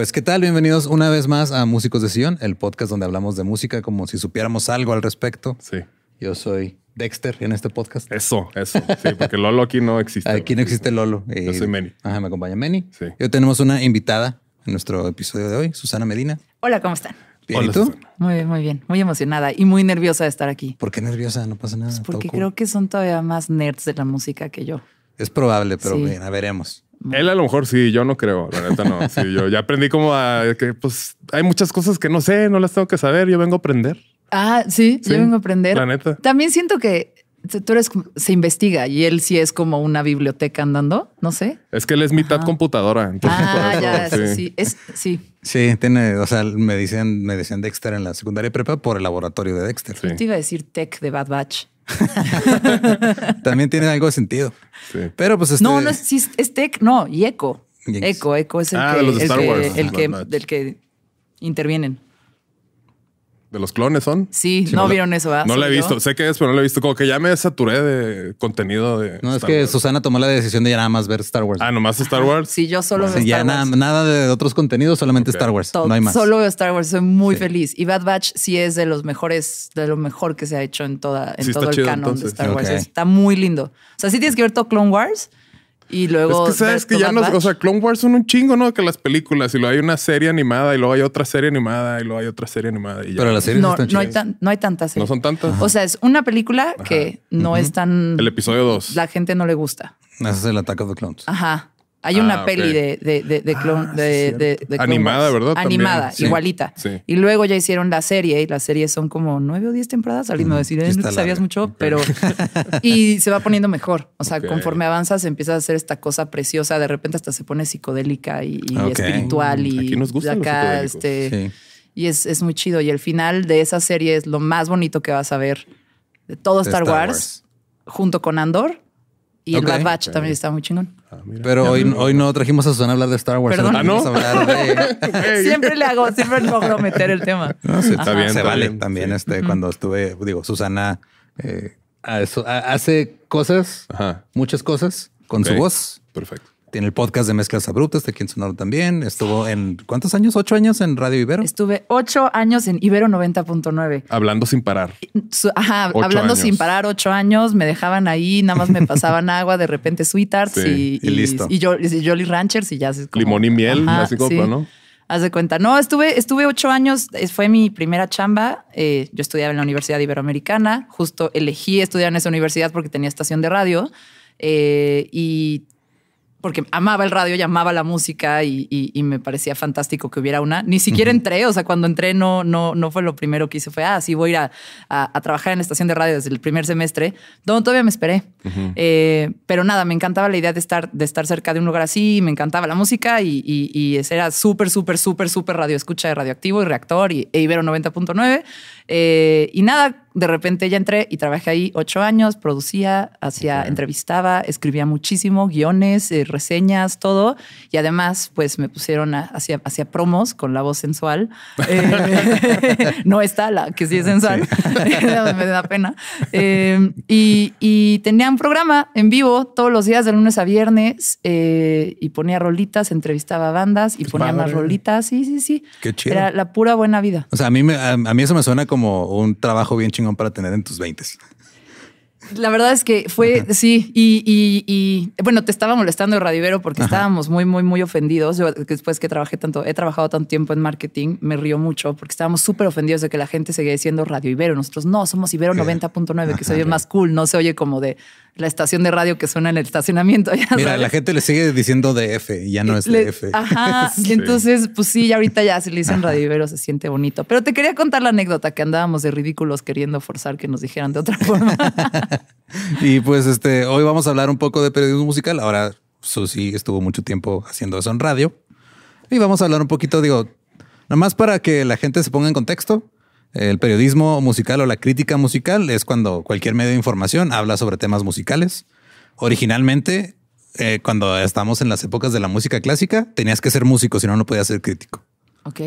Pues qué tal, bienvenidos una vez más a Músicos de Sion, el podcast donde hablamos de música como si supiéramos algo al respecto. Sí. Yo soy Dexter en este podcast. Eso, eso. Sí, porque Lolo aquí no existe. Aquí no existe Lolo. Yo soy Meni. Ajá, me acompaña Meni. Sí. Hoy tenemos una invitada en nuestro episodio de hoy, Susana Medina. Hola, ¿cómo están? Bien, Hola, ¿y tú? Susana. Muy bien, muy bien. Muy emocionada y muy nerviosa de estar aquí. ¿Por qué nerviosa? No pasa nada. Pues porque todo cool. creo que son todavía más nerds de la música que yo. Es probable, pero Sí. bien, a veremos. Él a lo mejor sí, yo no creo. La neta no. Sí, yo ya aprendí como a que pues hay muchas cosas que no sé, no las tengo que saber. Yo vengo a aprender. Ah, sí, Sí, yo vengo a aprender. la neta. También siento que tú eres, como- se investiga y él sí es como una biblioteca andando, no sé. Es que él es mitad Ajá. computadora. Ah, eso, ya, sí, sí. sí, es, sí. Sí, tiene, o sea, me decían, me decían Dexter en la secundaria prepa por el laboratorio de Dexter. Sí. Te iba a decir tech de Bad Batch. También tiene algo de sentido. Sí. Pero pues este, No, no es, es- es tech, no, y Echo. Y- Echo, Echo es el Ah, que, de los de el Star que- Wars. el que, del que intervienen. De los clones son. Sí, no, no la- vieron eso, ¿verdad? No la he yo. visto. Sé que es, pero no la he visto. Como que ya me saturé de contenido de. No, es que Wars. Susana tomó la decisión de ya nada más ver Star Wars. Ah, nomás Star Wars. Sí, yo solo veo ya Star nada, Wars. nada de otros contenidos, solamente. Star Wars. Todo- no hay más. Solo veo Star Wars, soy muy Sí. feliz. Y Bad Batch sí es de los mejores, de lo mejor que se ha hecho en toda, en Sí, todo el chido, canon entonces. de Star Wars. Está muy lindo. O sea, sí tienes que ver todo Clone Wars y luego. Es que sabes que ya Bad no, Batch. o sea, Clone Wars son un chingo, ¿no? Que las películas y luego hay una serie animada y luego hay otra serie animada y luego hay otra serie animada y ya. Pero las series no, están no hay, tan- no hay tantas. no son tantas. O sea, es una película que no es tan. El episodio 2. La gente no le gusta. Ese es el Attack of the Clones. Ajá. Hay Ah, una ok. peli de, de, de, de clon- Ah, de- sí, de- cierto. de Clone Animada, Wars. ¿verdad? Animada, sí. igualita. Sí. Y luego ya hicieron la serie y la serie son como nueve o diez temporadas. Alguien me va a decir, "Eh, no te sabías larga. mucho, pero. y se va poniendo mejor. O sea, Ok. conforme avanzas, empiezas a hacer esta cosa preciosa. De repente hasta se pone psicodélica y, y espiritual. Y Aquí nos gustan acá, este. Sí. Y es, es muy chido. Y el final de esa serie es lo más bonito que vas a ver de todo De Star, Star Wars, Wars. junto con Andor. Y el Bad Batch también está muy chingón. Ah. Pero hoy, hoy no trajimos a Susana a hablar de Star Wars. Perdón. Ah, ¿no? trajimos a hablar de... siempre le hago, siempre logro meter el tema. No, sí, Está bien, se está vale bien, también. sí. Este, cuando estuve, digo, Susana eh, a eso- a- hace cosas, Ajá. muchas cosas con su voz. Perfecto. Tiene el podcast de Mezclas Abruptas, de quien Sonoro también. Estuvo en ¿cuántos años? ¿Ocho años en Radio Ibero? Estuve ocho años en Ibero 90.9. Hablando sin parar. Su- Ajá, Ocho hablando años. sin parar ocho años, me dejaban ahí, nada más me pasaban agua, de repente Sweethearts Sí, y, y listo. y, yo- y Jolly Ranchers y ya es como- Limón y miel, así como, sí. ¿no? Haz de cuenta. No, estuve, estuve ocho años, eh, fue mi primera chamba. eh, yo estudiaba en la Universidad Iberoamericana, justo elegí estudiar en esa universidad porque tenía estación de radio eh, y porque amaba el radio y amaba la música y, y- y me parecía fantástico que hubiera una. Ni siquiera entré, o sea, cuando entré no, no, no fue lo primero que hice, fue, ah, sí, voy a ir a, a- a trabajar en la estación de radio desde el primer semestre. No, todavía me esperé. Eh, pero nada, me encantaba la idea de estar, de estar cerca de un lugar así, me encantaba la música y, y, era súper, súper, súper, súper radio escucha de radioactivo y reactor y e Ibero 90.9. Eh, y nada, de repente ya entré y trabajé ahí ocho años, producía, hacía, entrevistaba, escribía muchísimo, guiones, eh, reseñas, todo. Y además, pues me pusieron a, hacía, hacía promos con la voz sensual. Eh, no está la que sí es sensual, me da pena. Eh, y, y tenía un programa en vivo todos los días de lunes a viernes eh, y ponía rolitas, entrevistaba bandas y Qué ponía más rolitas. Sí, sí, sí. Qué chido. Era la pura buena vida. O sea, a mí, me, a, a mí eso me suena como un trabajo bien chingón para tener en tus 20. La verdad es que fue, sí, y, y- y, bueno, te estaba molestando de Radivero porque estábamos muy, muy, muy ofendidos. Yo, después que trabajé tanto, he trabajado tanto tiempo en marketing, me río mucho porque estábamos súper ofendidos de que la gente seguía diciendo Radio Ibero. Nosotros no, somos Ibero 90.9, que se oye más cool, no se oye como de la estación de radio que suena en el estacionamiento. ya Mira, sabes. la gente le sigue diciendo DF y ya no es Le- DF. Ajá. Sí. Entonces, pues sí, ahorita ya se le dicen Radio Ibero, se siente bonito. Pero te quería contar la anécdota que andábamos de ridículos queriendo forzar que nos dijeran de otra forma. Y pues este, hoy vamos a hablar un poco de periodismo musical. Ahora Susi estuvo mucho tiempo haciendo eso en radio. Y vamos a hablar un poquito, digo, nomás para que la gente se ponga en contexto. El periodismo musical o la crítica musical es cuando cualquier medio de información habla sobre temas musicales. Originalmente, eh, cuando estamos en las épocas de la música clásica, tenías que ser músico, si no, no podías ser crítico. ok.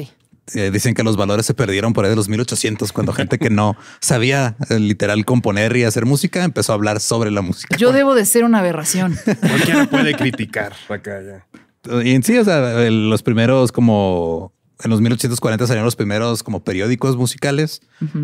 Eh, dicen que los valores se perdieron por ahí de los 1800 cuando gente que no sabía eh, literal componer y hacer música empezó a hablar sobre la música. Yo debo de ser una aberración. Cualquiera puede criticar acá ya. Y en sí, o sea, el- los primeros como en los 1840 salieron los primeros como periódicos musicales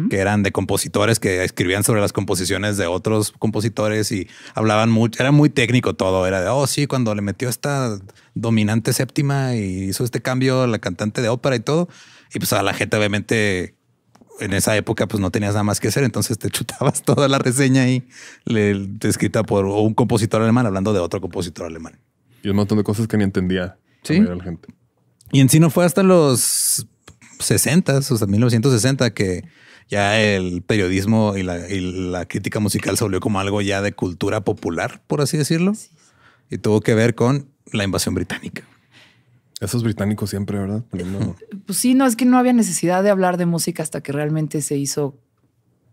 que eran de compositores que escribían sobre las composiciones de otros compositores y hablaban mucho. Era muy técnico todo. Era de, oh, sí, cuando le metió esta dominante séptima y hizo este cambio la cantante de ópera y todo. Y pues a la gente, obviamente, en esa época, pues no tenías nada más que hacer. Entonces te chutabas toda la reseña ahí le- escrita por un compositor alemán hablando de otro compositor alemán. Y un montón de cosas que ni entendía. Sí. la mayoría de la gente. Y en sí no fue hasta los 60, o sea, 1960, que ya el periodismo y la, y la crítica musical se volvió como algo ya de cultura popular, por así decirlo. Y tuvo que ver con la invasión británica. Esos británicos siempre, ¿verdad? Poniendo- Pues sí, no, es que no había necesidad de hablar de música hasta que realmente se hizo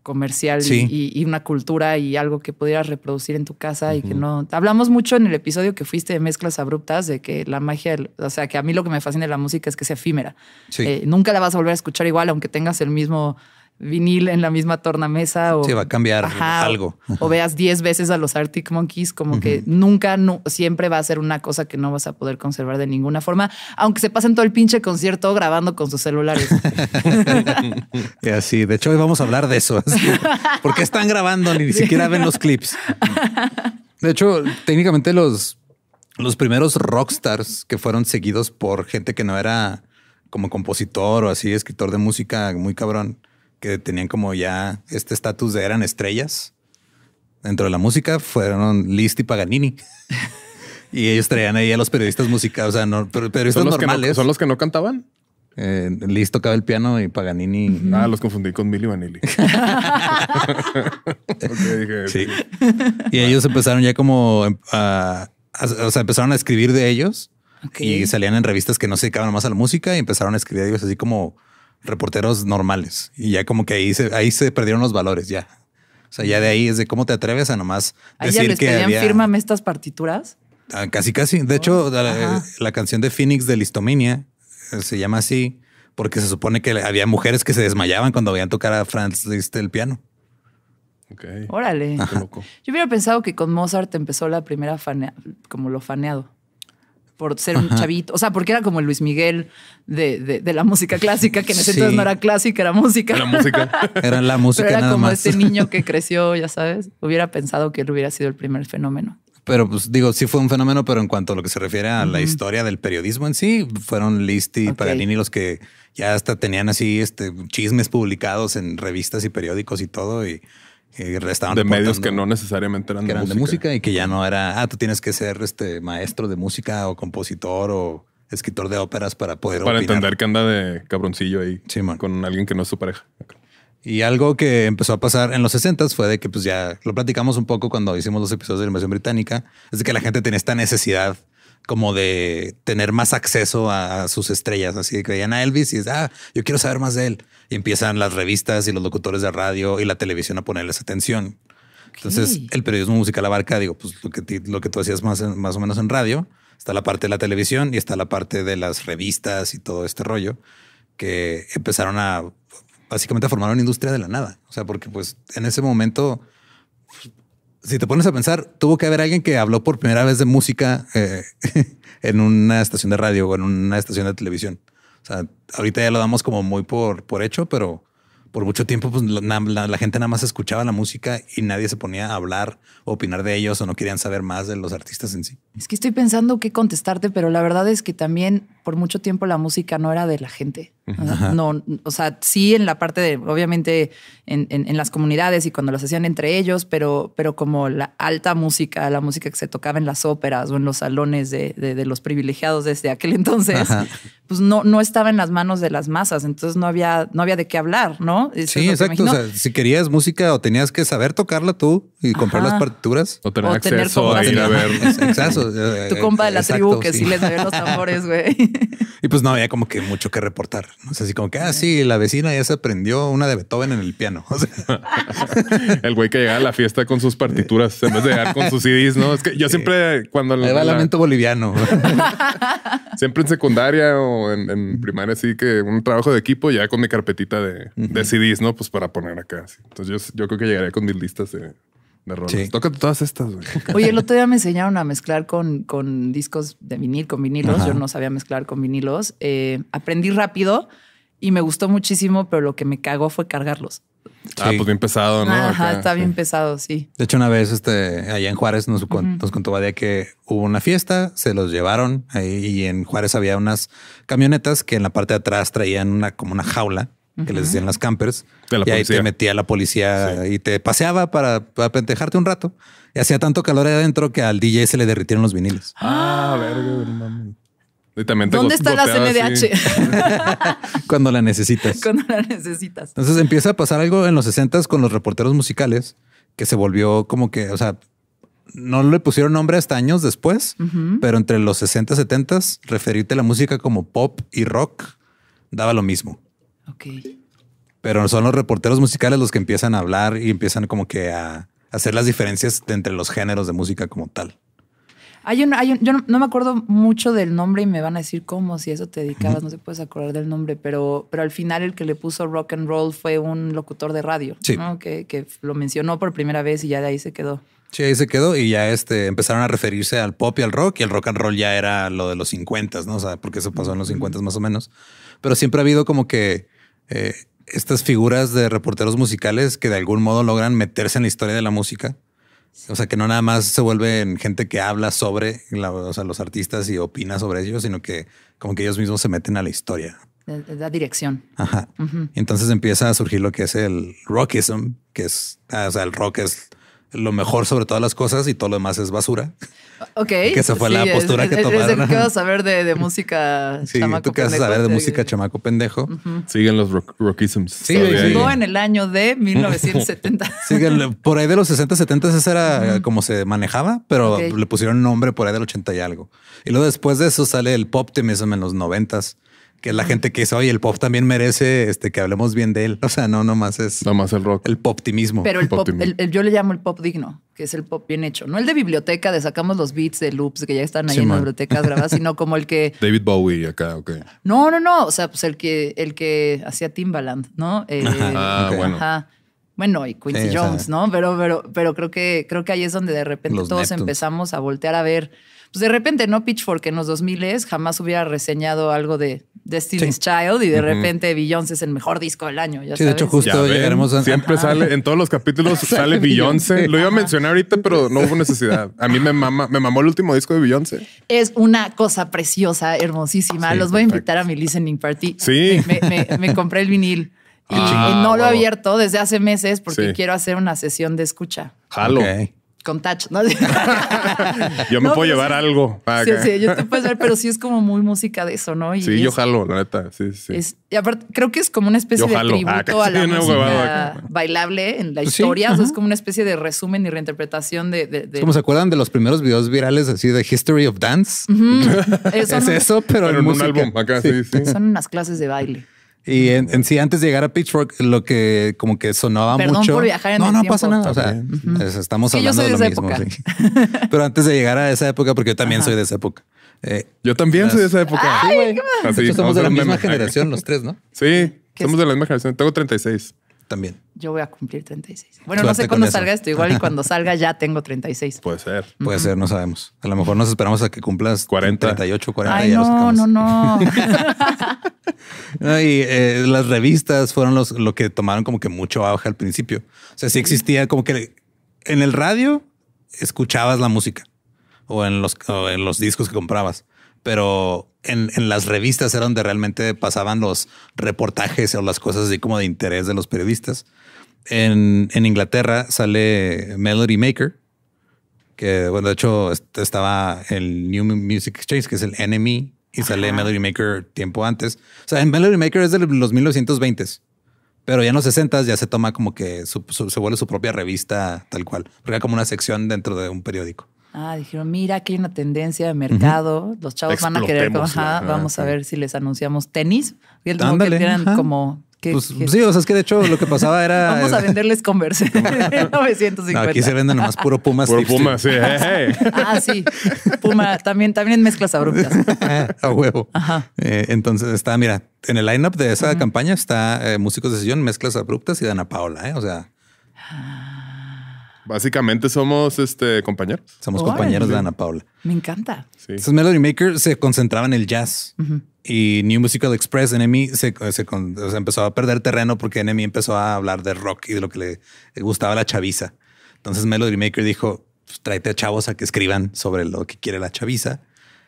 comercial y- Sí. y, y una cultura y algo que pudieras reproducir en tu casa y que no... Hablamos mucho en el episodio que fuiste de mezclas abruptas de que la magia, o sea, que a mí lo que me fascina de la música es que es efímera. Sí. Eh, nunca la vas a volver a escuchar igual, aunque tengas el mismo vinil en la misma tornamesa o Sí, va a cambiar Ajá, algo. O, o veas 10 veces a los Arctic Monkeys, como que nunca, nu- siempre va a ser una cosa que no vas a poder conservar de ninguna forma, aunque se pasen todo el pinche concierto grabando con sus celulares. Y así, de hecho, hoy vamos a hablar de eso. Así, ¿Por qué están grabando? Ni siquiera ven los clips. De hecho, técnicamente los, los primeros rockstars que fueron seguidos por gente que no era como compositor o así, escritor de música muy cabrón, que tenían como ya este estatus de eran estrellas dentro de la música, fueron Liszt y Paganini. Y ellos traían ahí a los periodistas musicales, o sea, no, pero periodistas ¿Son, los que no, normales. ¿Son los que no cantaban? Eh, Liszt tocaba el piano y Paganini. Ah, los confundí con Milli Vanilli. Ok, dije, Sí. Y ellos empezaron ya como em, a, o sea, empezaron a escribir de ellos Ok. y salían en revistas que no se dedicaban más a la música y empezaron a escribir de ellos así como reporteros normales. Y ya como que ahí se, ahí se perdieron los valores ya. O sea, ya de ahí es de cómo te atreves a nomás A ella decir les que pedían, había fírmame estas partituras. Ah, casi casi. De hecho, la, Ajá. la canción de Phoenix de Listominia eh, se llama así porque se supone que había mujeres que se desmayaban cuando veían tocar a Franz Liszt el piano. ok. Órale. Qué loco. Yo hubiera pensado que con Mozart empezó la primera fanea, como lo faneado. Por ser un chavito. O sea, porque era como el Luis Miguel de, de- de la música clásica, que en ese Sí. entonces no era clásica, era música. La música. Era la Pero música era nada como más. este niño que creció, ya sabes. Hubiera pensado que él hubiera sido el primer fenómeno. Pero pues digo, sí fue un fenómeno, pero en cuanto a lo que se refiere a la historia del periodismo en sí, fueron Liszt y Ok. Paganini los que ya hasta tenían así este chismes publicados en revistas y periódicos y todo y, y estaban de medios que no necesariamente eran, que de, eran de música. música y que ya no era, ah, tú tienes que ser este maestro de música o compositor o escritor de óperas para poder Para opinar. entender que anda de cabroncillo ahí Sí, con alguien que no es su pareja. Y algo que empezó a pasar en los 60 fue de que pues ya lo platicamos un poco cuando hicimos los episodios de la invasión británica, es de que la gente tenía esta necesidad como de tener más acceso a, sus estrellas, así que veían a Elvis y es, ah, yo quiero saber más de él. Y empiezan las revistas y los locutores de radio y la televisión a ponerles atención. Entonces, Ok. el periodismo musical abarca, digo, pues lo que, lo que tú hacías más, en- más o menos en radio, está la parte de la televisión y está la parte de las revistas y todo este rollo que empezaron a básicamente a formar una industria de la nada. O sea, porque pues en ese momento, si te pones a pensar, tuvo que haber alguien que habló por primera vez de música eh, en una estación de radio o en una estación de televisión. O sea, ahorita ya lo damos como muy por, por hecho, pero por mucho tiempo pues, la, la- la gente nada más escuchaba la música y nadie se ponía a hablar o opinar de ellos o no querían saber más de los artistas en sí. Es que estoy pensando qué contestarte, pero la verdad es que también por mucho tiempo la música no era de la gente. No, o sea, sí en la parte de, obviamente, en, en- en las comunidades y cuando las hacían entre ellos, pero, pero como la alta música, la música que se tocaba en las óperas o en los salones de, de- de los privilegiados desde aquel entonces, Ajá. pues no, no estaba en las manos de las masas. Entonces no había, no había de qué hablar, ¿no? Eso Sí, exacto. O sea, si querías música o tenías que saber tocarla tú y comprar Ajá. las partituras. O tener O tener acceso como a ir a ver. Exacto. tu compa de la Exacto, tribu que sí, les movía los tambores, güey. Y pues no había como que mucho que reportar. No sé, así como que, ah, sí, la vecina ya se aprendió una de Beethoven en el piano. O sea, El güey que llegaba a la fiesta con sus partituras en vez de llegar con sus CDs, ¿no? Es que yo siempre, cuando ahí va el la- lamento boliviano. siempre en secundaria o en, en primaria, así que un trabajo de equipo ya con mi carpetita de, de CDs, ¿no? Pues para poner acá. sí. Entonces yo, yo creo que llegaría con mis listas de, de rolas. Sí. Tócate todas estas, güey. Oye, el otro día me enseñaron a mezclar con, con discos de vinil, con vinilos. Ajá. Yo no sabía mezclar con vinilos. Eh, aprendí rápido y me gustó muchísimo, pero lo que me cagó fue cargarlos. Ah, pues bien pesado, ¿no? Ajá, Acá, está sí. bien pesado, sí. De hecho, una vez este, allá en Juárez nos, con- nos contó Badia que hubo una fiesta, se los llevaron ahí y en Juárez había unas camionetas que en la parte de atrás traían una como una jaula que les decían las campers. De la y ahí policía. te metía la policía y te paseaba para, para pentejarte un rato. Y hacía tanto calor ahí adentro que al DJ se le derritieron los viniles. Ah, verga. Y también te ¿Dónde está la. CNDH? Cuando la necesitas. Cuando la necesitas. Entonces empieza a pasar algo en los 60 con los reporteros musicales que se volvió como que, o sea, no le pusieron nombre hasta años después, pero entre los 60 y 70 referirte a la música como pop y rock daba lo mismo. Ok. Pero son los reporteros musicales los que empiezan a hablar y empiezan como que a hacer las diferencias entre los géneros de música como tal. Hay un, hay un, yo no, no me acuerdo mucho del nombre y me van a decir cómo, si eso te dedicabas, no te puedes acordar del nombre, pero, pero al final el que le puso rock and roll fue un locutor de radio, Sí. ¿no? que, que lo mencionó por primera vez y ya de ahí se quedó. Sí, ahí se quedó y ya este empezaron a referirse al pop y al rock y el rock and roll ya era lo de los 50, ¿no? O sea, porque eso pasó en los 50 más o menos. Pero siempre ha habido como que eh, estas figuras de reporteros musicales que de algún modo logran meterse en la historia de la música. O sea, que no nada más se vuelven gente que habla sobre la- o sea, los artistas y opina sobre ellos, sino que como que ellos mismos se meten a la historia. Da, dirección. Ajá. Entonces empieza a surgir lo que es el rockism, que es, ah, o sea, el rock es lo mejor sobre todas las cosas y todo lo demás es basura. Ok. Que esa fue la es- postura es- que es- Es tomaron. el que vas a saber de, de música Sí, chamaco tú que vas a saber de música chamaco pendejo. Siguen los rock, rockisms. Sí, sí. Fundó en el año de 1970. Sí, que le- por ahí de los 60, 70 esa era como se manejaba, pero Ok. le pusieron nombre por ahí del 80 y algo. Y luego después de eso sale el poptimism en los 90 que es la gente que dice, oye, el pop también merece este, que hablemos bien de él. O sea, no nomás es Nada más el rock. el poptimismo. Pero el Pop el- el- yo le llamo el pop digno, que es el pop bien hecho. No el de biblioteca, de sacamos los beats de loops que ya están ahí Sí, en las bibliotecas grabadas, sino como el que. David Bowie acá, ok. No, no, no. O sea, pues el que, el que hacía Timbaland, ¿no? Eh, Ah, ok. bueno. Ajá. Bueno, y Quincy Sí, o sea, Jones, ¿no? Pero, pero, pero creo que creo que ahí es donde de repente Los todos Neptunes. empezamos a voltear a ver. Pues de repente, ¿no? Pitchfork en los 2000 jamás hubiera reseñado algo de Destiny's Sí. Child y de repente Beyoncé es el mejor disco del año. Ya Sí, de hecho, justo- llegaremos a- Siempre sale, en todos los capítulos sale Beyoncé. Lo iba a mencionar ahorita, pero no hubo necesidad. A mí me mama, me mamó el último disco de Beyoncé. Es una cosa preciosa, hermosísima. Sí, Los voy a invitar a mi listening party. Sí. Me, me- me compré el vinil y, Ah, y no lo he wow. abierto desde hace meses porque Sí. quiero hacer una sesión de escucha Jalo. Con touch. ¿no? Yo me No, puedo llevar sí. algo. para Sí, acá. sí, yo te puedes ver, pero sí es como muy música de eso, ¿no? Y Sí, yo jalo, la neta. Sí, sí. es- y aparte, creo que es como una especie Yo de tributo Ah, a casi la música bailable en la Pues sí, historia. O sea, es como una especie de resumen y reinterpretación de... de, de- Como se acuerdan de los primeros videos virales así de History of Dance. Eh, Es eso, pero, Pero en en un música. álbum acá, sí, sí. son unas clases de baile. Y en, en sí, antes de llegar a Pitchfork, lo que como que sonaba Perdón mucho. por viajar en no, el no tiempo. pasa nada. O sea, estamos Sí, yo hablando soy de de lo mismo. sí. Pero antes de llegar a esa época, porque yo también soy de esa época. eh, Yo también soy de esa época. Ay, Sí, güey. de Así, hecho, somos de la misma meme. generación, los tres, ¿no? Sí, ¿Qué somos es? de la misma generación. Tengo 36. También. Yo voy a cumplir 36. Bueno, no sé cuándo salga esto. Igual y cuando salga ya tengo 36. Puede ser. Puede ser, no sabemos. A lo mejor nos esperamos a que cumplas 40. 38, 40 Ay, y ya no, no, no. No, y eh, las revistas fueron los, lo que tomaron como que mucho auge al principio. O sea, sí existía como que en el radio escuchabas la música o en los, o en los discos que comprabas, pero en, en las revistas era donde realmente pasaban los reportajes o las cosas así como de interés de los periodistas. En, en Inglaterra sale Melody Maker, que bueno, de hecho est- estaba el New Music Exchange, que es el NME, y sale Melody Maker tiempo antes. O sea, en Melody Maker es de los 1920s, pero ya en los 60s ya se toma como que su- su- se vuelve su propia revista tal cual, porque era como una sección dentro de un periódico. Ah, dijeron, mira, que hay una tendencia de mercado. Los chavos van a querer, Ajá, vamos a ver si les anunciamos tenis. Y el Ándale, que eran como... ¿qué- Pues qué- sí, o sea, es que de hecho lo que pasaba era... Vamos a venderles Converse en No, 950. aquí se vende nomás puro Pumas. Puro Tipster. Puma, sí. Hey, hey. Ah, sí. Puma, también, también en mezclas abruptas. a huevo. Ajá. Eh, entonces está, mira, en el lineup de esa campaña está eh, músicos de sesión, mezclas abruptas y Dana Paola, ¿eh? O sea, Básicamente somos este compañeros. Somos compañeros de Ana Paula. Me encanta. Sí. Entonces Melody Maker se concentraba en el jazz y New Musical Express, NME, se, se empezó a perder terreno porque NME empezó a hablar de rock y de lo que le, le gustaba a la chaviza. Entonces Melody Maker dijo, pues, tráete a chavos a que escriban sobre lo que quiere la chaviza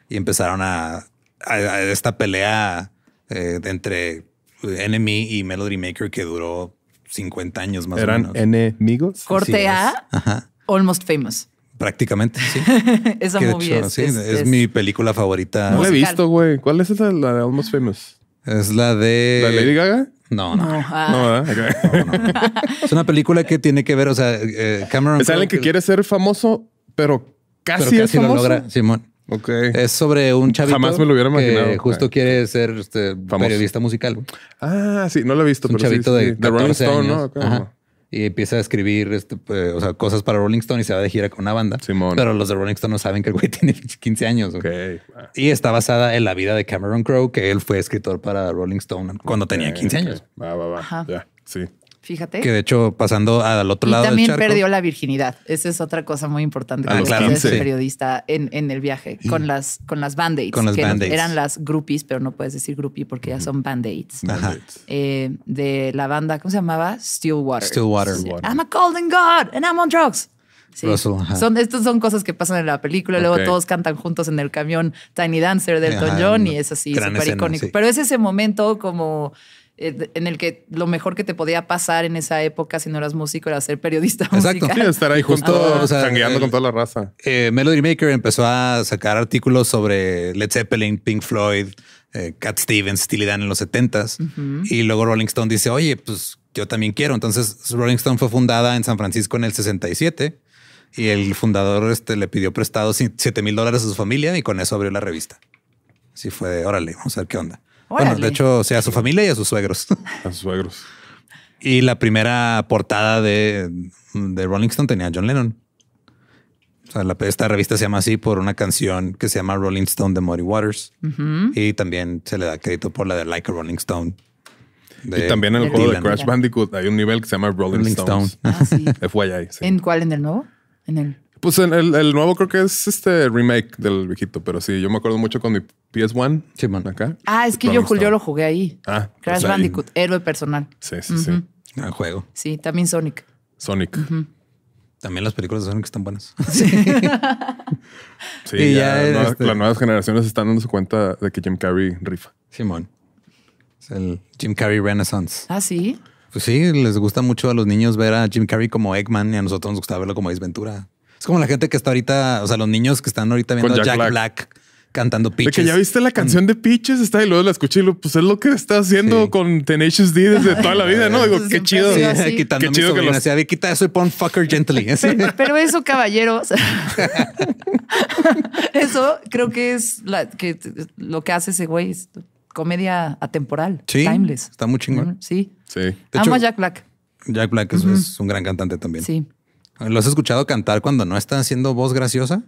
y empezaron a, a- a esta pelea eh, entre NME y Melody Maker que duró 50 años más o Eran menos. enemigos. Corte. A, Almost Famous. Prácticamente, sí. Esa movie hecho, es, sí, es- es es- mi película favorita. No la he visto, güey. ¿Cuál es esa? La de Almost Famous. Es la de... ¿La de Lady Gaga? No, no. No, ah, No. Es una película que tiene que ver, o sea, eh, Cameron... Es alguien que quiere ser famoso, pero pero casi, es lo logra, Simón. Ok. Es sobre un chavito Jamás me lo hubiera que justo Ah. quiere ser este, periodista musical. güey. Ah, sí, no lo he visto, Es un pero chavito sí, de sí. Rolling 14 Stone, años. ¿no? Ok. Ajá. Y empieza a escribir este, pues, o sea, cosas para Rolling Stone y se va de gira con una banda. Simón. Pero los de Rolling Stone no saben que el güey tiene 15 años. güey. Ah, Y está basada en la vida de Cameron Crowe, que él fue escritor para Rolling Stone cuando tenía 15 ok. años. Va, va, va. Ajá. Ya, sí. Fíjate. Que de hecho, pasando al otro y lado del también charco. perdió la virginidad. Esa es otra cosa muy importante A que claro, 15. periodista en, en el viaje con las con las band-aids. Con las que Band-Aids. eran las groupies, pero no puedes decir groupie porque ya son band-aids. Eh, de la banda, ¿cómo se llamaba? Stillwater. Stillwater. Sí. I'm a golden god and I'm on drugs. Sí. Russell, son, estas son cosas que pasan en la película. Luego todos cantan juntos en el camión Tiny Dancer del Elton John y es así súper icónico. sí. Pero es ese momento como en el que lo mejor que te podía pasar en esa época si no eras músico era ser periodista Exacto. musical. Sí, estar ahí justo Justo, o sea, changueando el- con toda la raza. Eh, Melody Maker empezó a sacar artículos sobre Led Zeppelin, Pink Floyd, eh, Cat Stevens, Steely Dan en los 70s. Y luego Rolling Stone dice, oye, pues yo también quiero. Entonces Rolling Stone fue fundada en San Francisco en el 67 y el fundador este, le pidió prestado 7 mil dólares a su familia y con eso abrió la revista. Así fue, órale, vamos a ver qué onda. Bueno, Órale. de hecho, o sea, a su familia y a sus suegros. A sus suegros. y la primera portada de, de Rolling Stone tenía a John Lennon. O sea, la, esta revista se llama así por una canción que se llama Rolling Stone de Muddy Waters. Y también se le da crédito por la de Like a Rolling Stone. de y también en el de juego de. Crash Bandicoot hay un nivel que se llama Rolling, Rolling Stones. Ah, sí. FYI. sí. ¿En cuál? ¿En el nuevo? En el. Pues en el, el nuevo creo que es este remake del viejito, pero sí, yo me acuerdo mucho con mi PS1. Sí, man. Acá. Ah, es que yo, yo Stone. lo jugué ahí. Ah, Crash pues ahí. Bandicoot, héroe personal. Sí, sí, sí. Gran juego. Sí, también Sonic. Sonic. También las películas de Sonic están buenas. Sí, Y ya, ya, nuevas- este- las nuevas generaciones están dándose cuenta de que Jim Carrey rifa. Simón. Es el Jim Carrey Renaissance. Ah, sí. Pues sí, les gusta mucho a los niños ver a Jim Carrey como Eggman y a nosotros nos gusta verlo como Ace Ventura. Es como la gente que está ahorita, o sea, los niños que están ahorita viendo Con Jack Jack Black. Black, cantando De Peaches. que ya viste la canción de Peaches, está y luego la escuché y lo, pues es lo que está haciendo Sí. con Tenacious D desde toda la vida, ¿no? Digo, qué chido. Sí, quitando Qué mi chido que los- Así, a ver, quita eso y pon fucker gently. Pero, pero eso, caballeros, eso creo que es la, que t- lo que hace ese güey. Es comedia atemporal, Sí, timeless. está muy chingón. Sí. Sí. De Amo hecho- a Jack Black. Jack Black es, es un gran cantante también. Sí. ¿Lo has escuchado cantar cuando no está haciendo voz graciosa?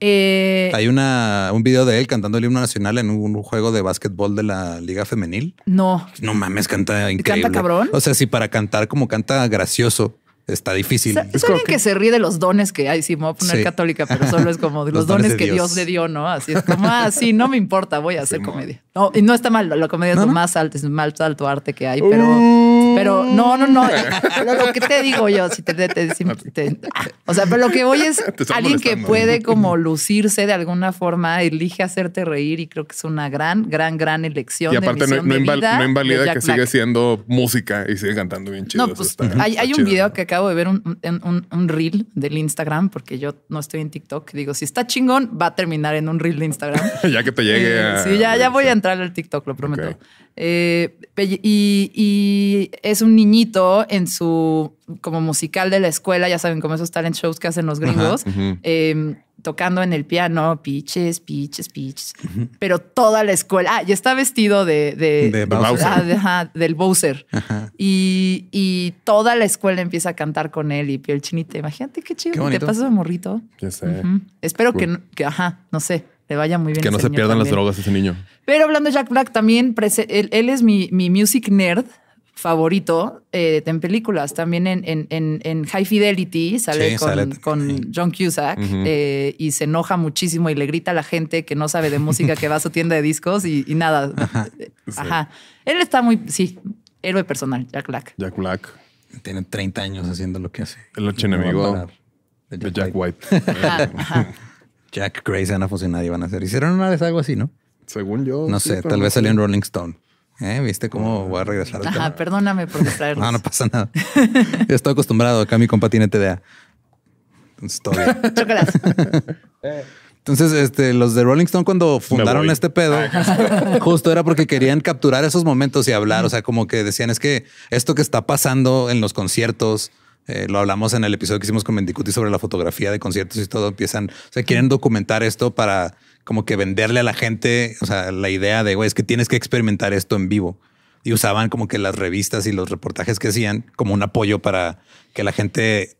Eh, Hay una, un video de él cantando el himno nacional en un juego de básquetbol de la Liga Femenil. no. No mames, canta increíble. cabrón? O sea, si para cantar como canta gracioso está difícil. Es, alguien que... se ríe de los dones que hay. Sí, me voy a poner Sí. católica, pero solo es como de los, Los dones dones, de que Dios. Dios. le dio, ¿no? Así es como, ah, sí, no me importa, voy a hacer comedia. No, y no está mal. La comedia es lo más alto, es el más alto arte que hay, pero, pero no, no, no. Lo, lo que te digo yo, si te, te- te- si te- ah, o sea, pero lo que voy es alguien que puede como lucirse de alguna forma, elige hacerte reír y creo que es una gran, gran, gran elección. Y aparte de no, no de inval- vida no de invalida que sigue Black. siendo música y sigue cantando bien chido. No, pues está- hay, está hay un video que acabo de ver, un, un, un- reel del Instagram, porque yo no estoy en TikTok. Digo, si está chingón, va a terminar en un reel de Instagram. ya que te llegue Eh, a... sí, ya, ya voy a entrar al TikTok, lo prometo. Eh, y, y es un niñito en su como musical de la escuela, ya saben, como esos talent shows que hacen los gringos, eh, tocando en el piano, pitches, pitches, pitches. Pero toda la escuela, ah, y está vestido de, de, De Bowser. Ah, de- ajá, del Bowser. Y, y toda la escuela empieza a cantar con él y piel chinita. Imagínate qué chido Qué te bonito. pasa de morrito. Ya sé. Espero que, Cool. que, ajá, no sé, le vaya muy bien. Que no se pierdan las drogas ese niño. Pero hablando de Jack Black, también él, él es mi, mi music nerd favorito eh, en películas. También en, en, en, en High Fidelity sale Sí, con, sale con también. John Cusack eh, y se enoja muchísimo y le grita a la gente que no sabe de música que va a su tienda de discos y, y nada. Ajá. Él está muy, sí, héroe personal, Jack Black. Jack Black, Tiene 30 años haciendo lo que hace. el archienemigo No de Jack White. Ajá, ajá. Jack Gray se van a fusionar y van a hacer. Hicieron una vez algo así, ¿no? Según yo. No sí, sé, tal vez salió en Rolling Stone. ¿Eh? ¿Viste cómo voy a regresar al Ajá, tema? perdóname por distraerlos. No, no pasa nada. Yo estoy acostumbrado. Acá mi compa tiene TDA. Entonces, todo bien. Chocolate. Entonces, este, los de Rolling Stone cuando fundaron este pedo, justo era porque querían capturar esos momentos y hablar. O sea, como que decían es que esto que está pasando en los conciertos, eh, lo hablamos en el episodio que hicimos con Mendicuti sobre la fotografía de conciertos y todo. Empiezan, o sea, quieren documentar esto para como que venderle a la gente, o sea, la idea de güey, es que tienes que experimentar esto en vivo. Y usaban como que las revistas y los reportajes que hacían como un apoyo para que la gente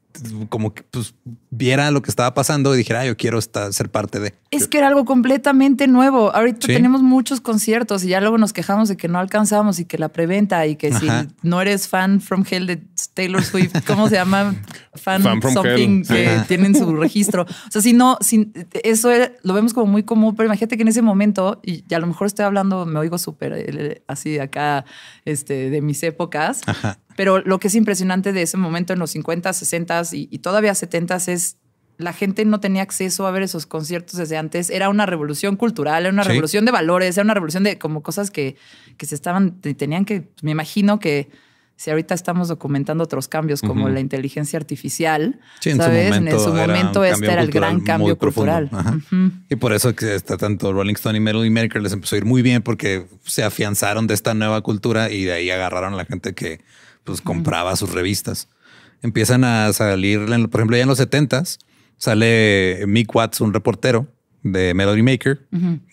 como que pues, viera lo que estaba pasando y dijera, "Ah, yo quiero estar, ser parte de. Es que era algo completamente nuevo. Ahorita Sí. tenemos muchos conciertos y ya luego nos quejamos de que no alcanzamos y que la preventa y que Ajá. si no eres fan from hell de Taylor Swift, ¿cómo se llama? Fan, Fan from something sí. que Ajá. tienen su registro. O sea, si no, si, eso era- lo vemos como muy común, pero imagínate que en ese momento, y, y a lo mejor estoy hablando, me oigo súper eh, así de acá, este, de mis épocas, Ajá. pero lo que es impresionante de ese momento en los 50, 60 y, y todavía 70 es la gente no tenía acceso a ver esos conciertos desde antes. Era una revolución cultural, era una Sí. revolución de valores, era una revolución de como cosas que, que se estaban, te- tenían que, me imagino que si ahorita estamos documentando otros cambios como la inteligencia artificial, Sí, en ¿sabes? su momento, en su momento este era el gran cambio cultural. Ajá. Y por eso que está tanto Rolling Stone y Melody Maker les empezó a ir muy bien porque se afianzaron de esta nueva cultura y de ahí agarraron a la gente que pues compraba sus revistas. Empiezan a salir, por ejemplo, ya en los 70s sale Mick Watts, un reportero de Melody Maker,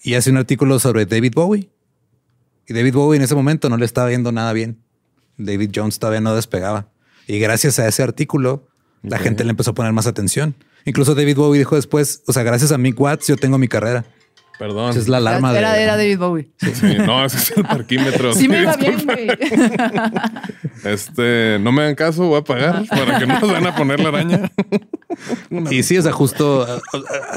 y hace un artículo sobre David Bowie. Y David Bowie en ese momento no le estaba viendo nada bien. David Jones todavía no despegaba. Y gracias a ese artículo, la gente le empezó a poner más atención. Incluso David Bowie dijo después, o sea, gracias a Mick Watts yo tengo mi carrera. Perdón. Esa es la alarma era, de... era David Bowie. Sí, no, ese es el parquímetro. Sí, me Sí, iba bien, disculpa. güey. Este, no me hagan caso, voy a pagar para que no nos van a poner la araña. Y sí, o sea, justo a,